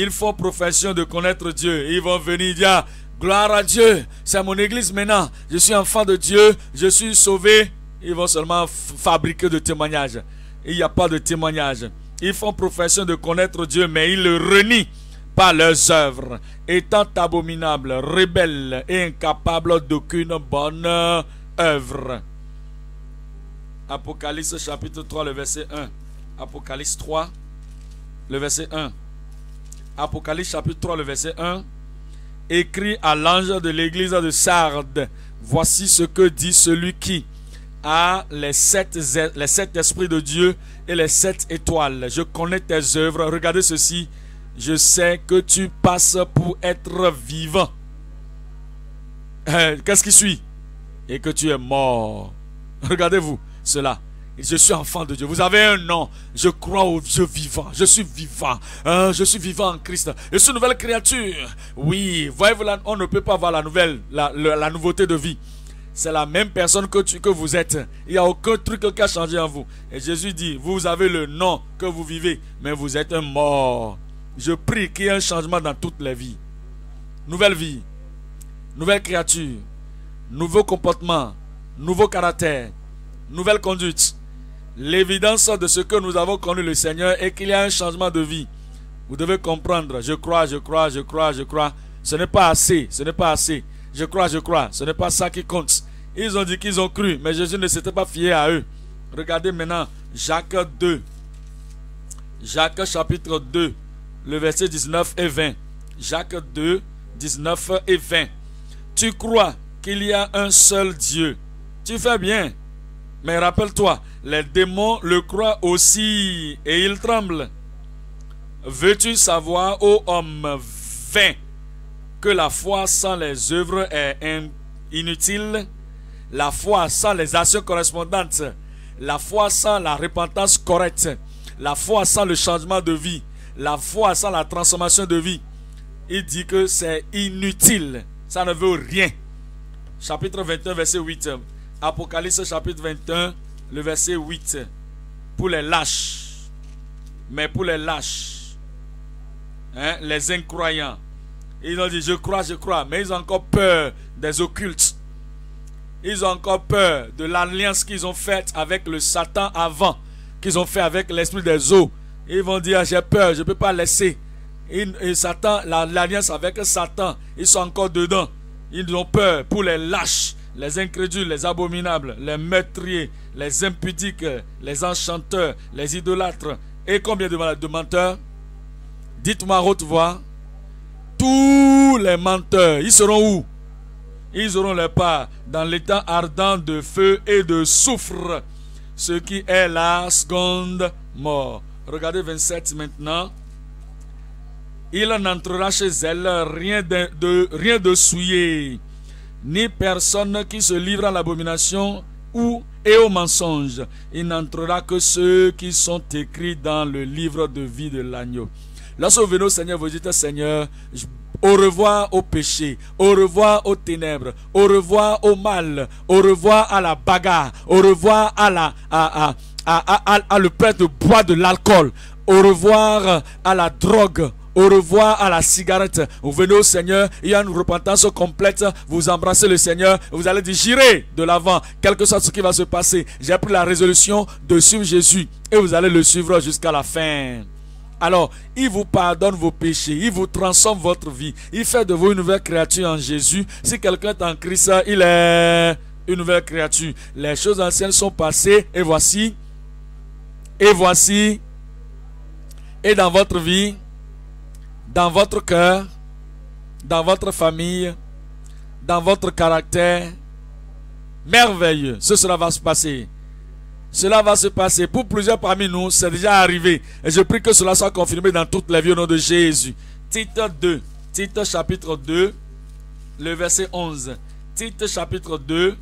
S1: Ils font profession de connaître Dieu. Ils vont venir dire Gloire à Dieu, c'est mon église maintenant. Je suis enfant de Dieu, je suis sauvé. Ils vont seulement fabriquer de témoignages. Il n'y a pas de témoignage. Ils font profession de connaître Dieu, mais ils le renient par leurs œuvres, étant abominables, rebelles et incapables d'aucune bonne œuvre. Apocalypse chapitre 3, le verset 1. Apocalypse 3, le verset 1. Apocalypse chapitre 3, le verset 1. Écrit à l'ange de l'église de Sardes. Voici ce que dit celui qui a les sept, les sept esprits de Dieu et les sept étoiles. Je connais tes œuvres. Regardez ceci. Je sais que tu passes pour être vivant. Euh, qu'est-ce qui suit? Et que tu es mort. Regardez-vous cela. Je suis enfant de Dieu. Vous avez un nom. Je crois au Dieu vivant. Je suis vivant. Hein, je suis vivant en Christ. Je suis une nouvelle créature. Oui, voyez-vous, on ne peut pas voir la nouvelle, la, la, nouveauté de vie. C'est la même personne que, tu, que vous êtes. Il n'y a aucun truc qui a changé en vous. Et Jésus dit, vous avez le nom que vous vivez, mais vous êtes un mort. Je prie qu'il y ait un changement dans toutes les vies. Nouvelle vie, nouvelle créature, nouveau comportement, nouveau caractère, nouvelle conduite. L'évidence de ce que nous avons connu le Seigneur est qu'il y a un changement de vie. Vous devez comprendre, je crois, je crois, je crois, je crois. Ce n'est pas assez, ce n'est pas assez. Je crois, je crois, ce n'est pas ça qui compte. Ils ont dit qu'ils ont cru, mais Jésus ne s'était pas fié à eux. Regardez maintenant Jacques 2. Jacques chapitre 2, le verset 19 et 20. Jacques 2, 19 et 20. Tu crois qu'il y a un seul Dieu. Tu fais bien. Mais rappelle-toi, les démons le croient aussi et ils tremblent. Veux-tu savoir, ô homme vain, que la foi sans les œuvres est inutile? La foi sans les actions correspondantes, la foi sans la repentance correcte, la foi sans le changement de vie, la foi sans la transformation de vie, il dit que c'est inutile. Ça ne veut rien. Chapitre 21, verset 8. Apocalypse chapitre 21, le verset 8. Pour les lâches. Mais pour les lâches, hein, les incroyants, ils ont dit je crois, je crois, mais ils ont encore peur des occultes. Ils ont encore peur de l'alliance qu'ils ont faite avec le Satan avant, qu'ils ont fait avec l'esprit des eaux. Ils vont dire j'ai peur, je ne peux pas laisser. Satan, l'alliance avec Satan, ils sont encore dedans. Ils ont peur pour les lâches, les incrédules, les abominables, les meurtriers, les impudiques, les enchanteurs, les idolâtres. Et combien de, menteurs? Dites-moi à haute voix. Tous les menteurs, ils seront où? Ils auront leur part dans l'état ardent de feu et de soufre, ce qui est la seconde mort. Regardez 27 maintenant il n'entrera chez elle rien de, rien de souillé, ni personne qui se livre à l'abomination ou et au mensonge. Il n'entrera que ceux qui sont écrits dans le livre de vie de l'agneau. Lorsque vous venez au Seigneur, vous dites Seigneur, au revoir au péché, au revoir aux ténèbres, au revoir au mal, au revoir à la bagarre, au revoir à la à, à, à le prêtre de bois de l'alcool, au revoir à la drogue, au revoir à la cigarette. Vous venez au Seigneur, il y a une repentance complète. Vous embrassez le Seigneur, vous allez dire j'irai de l'avant, quel que soit ce qui va se passer. J'ai pris la résolution de suivre Jésus et vous allez le suivre jusqu'à la fin. Alors, il vous pardonne vos péchés, il vous transforme votre vie, il fait de vous une nouvelle créature en Jésus. Si quelqu'un est en Christ, il est une nouvelle créature. Les choses anciennes sont passées et voici, et voici, et dans votre vie, dans votre cœur, dans votre famille, dans votre caractère. Merveilleux. Ce cela va se passer. Cela va se passer. Pour plusieurs parmi nous, c'est déjà arrivé. Et je prie que cela soit confirmé dans toutes les vies au nom de Jésus. Titre 2. Titre chapitre 2, le verset 11. Titre chapitre 2,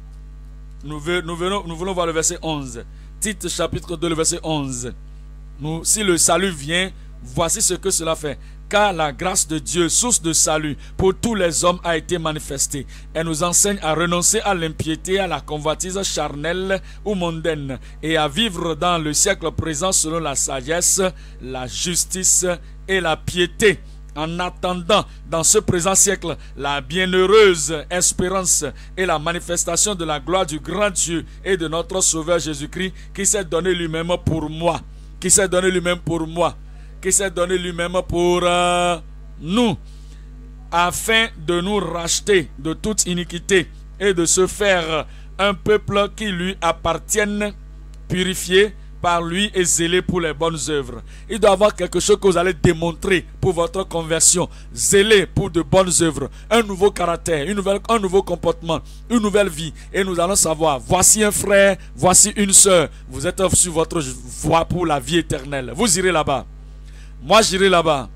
S1: nous, venons, nous voulons voir le verset 11. Titre chapitre 2, le verset 11. Nous, si le salut vient, voici ce que cela fait car la grâce de Dieu, source de salut pour tous les hommes, a été manifestée. Elle nous enseigne à renoncer à l'impiété, à la convoitise charnelle ou mondaine, et à vivre dans le siècle présent selon la sagesse, la justice et la piété en attendant dans ce présent siècle la bienheureuse espérance et la manifestation de la gloire du grand Dieu et de notre Sauveur Jésus-Christ qui s'est donné lui-même pour moi, qui s'est donné lui-même pour moi qui s'est donné lui-même pour euh, nous, afin de nous racheter de toute iniquité et de se faire un peuple qui lui appartienne, purifié par lui et zélé pour les bonnes œuvres. Il doit y avoir quelque chose que vous allez démontrer pour votre conversion, zélé pour de bonnes œuvres, un nouveau caractère, un nouveau comportement, une nouvelle vie. Et nous allons savoir, voici un frère, voici une soeur, vous êtes sur votre voie pour la vie éternelle. Vous irez là-bas. Moi, j'irai là-bas.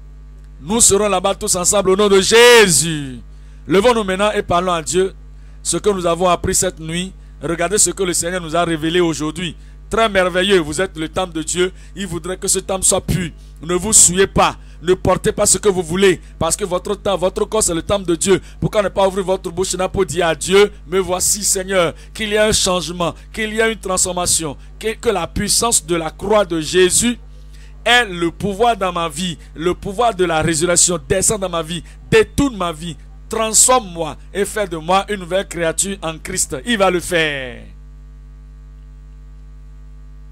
S1: Nous serons là-bas tous ensemble au nom de Jésus. Levons-nous maintenant et parlons à Dieu ce que nous avons appris cette nuit. Regardez ce que le Seigneur nous a révélé aujourd'hui. Très merveilleux, vous êtes le temple de Dieu. Il voudrait que ce temple soit pur. Ne vous souillez pas. Ne portez pas ce que vous voulez. Parce que votre temps, votre corps, c'est le temple de Dieu. Pourquoi ne pas ouvrir votre bouche pour dire à Dieu, me voici Seigneur, qu'il y a un changement, qu'il y a une transformation, que la puissance de la croix de Jésus est le pouvoir dans ma vie, le pouvoir de la résurrection descend dans ma vie, détourne ma vie, transforme-moi et fais de moi une nouvelle créature en Christ. Il va le faire.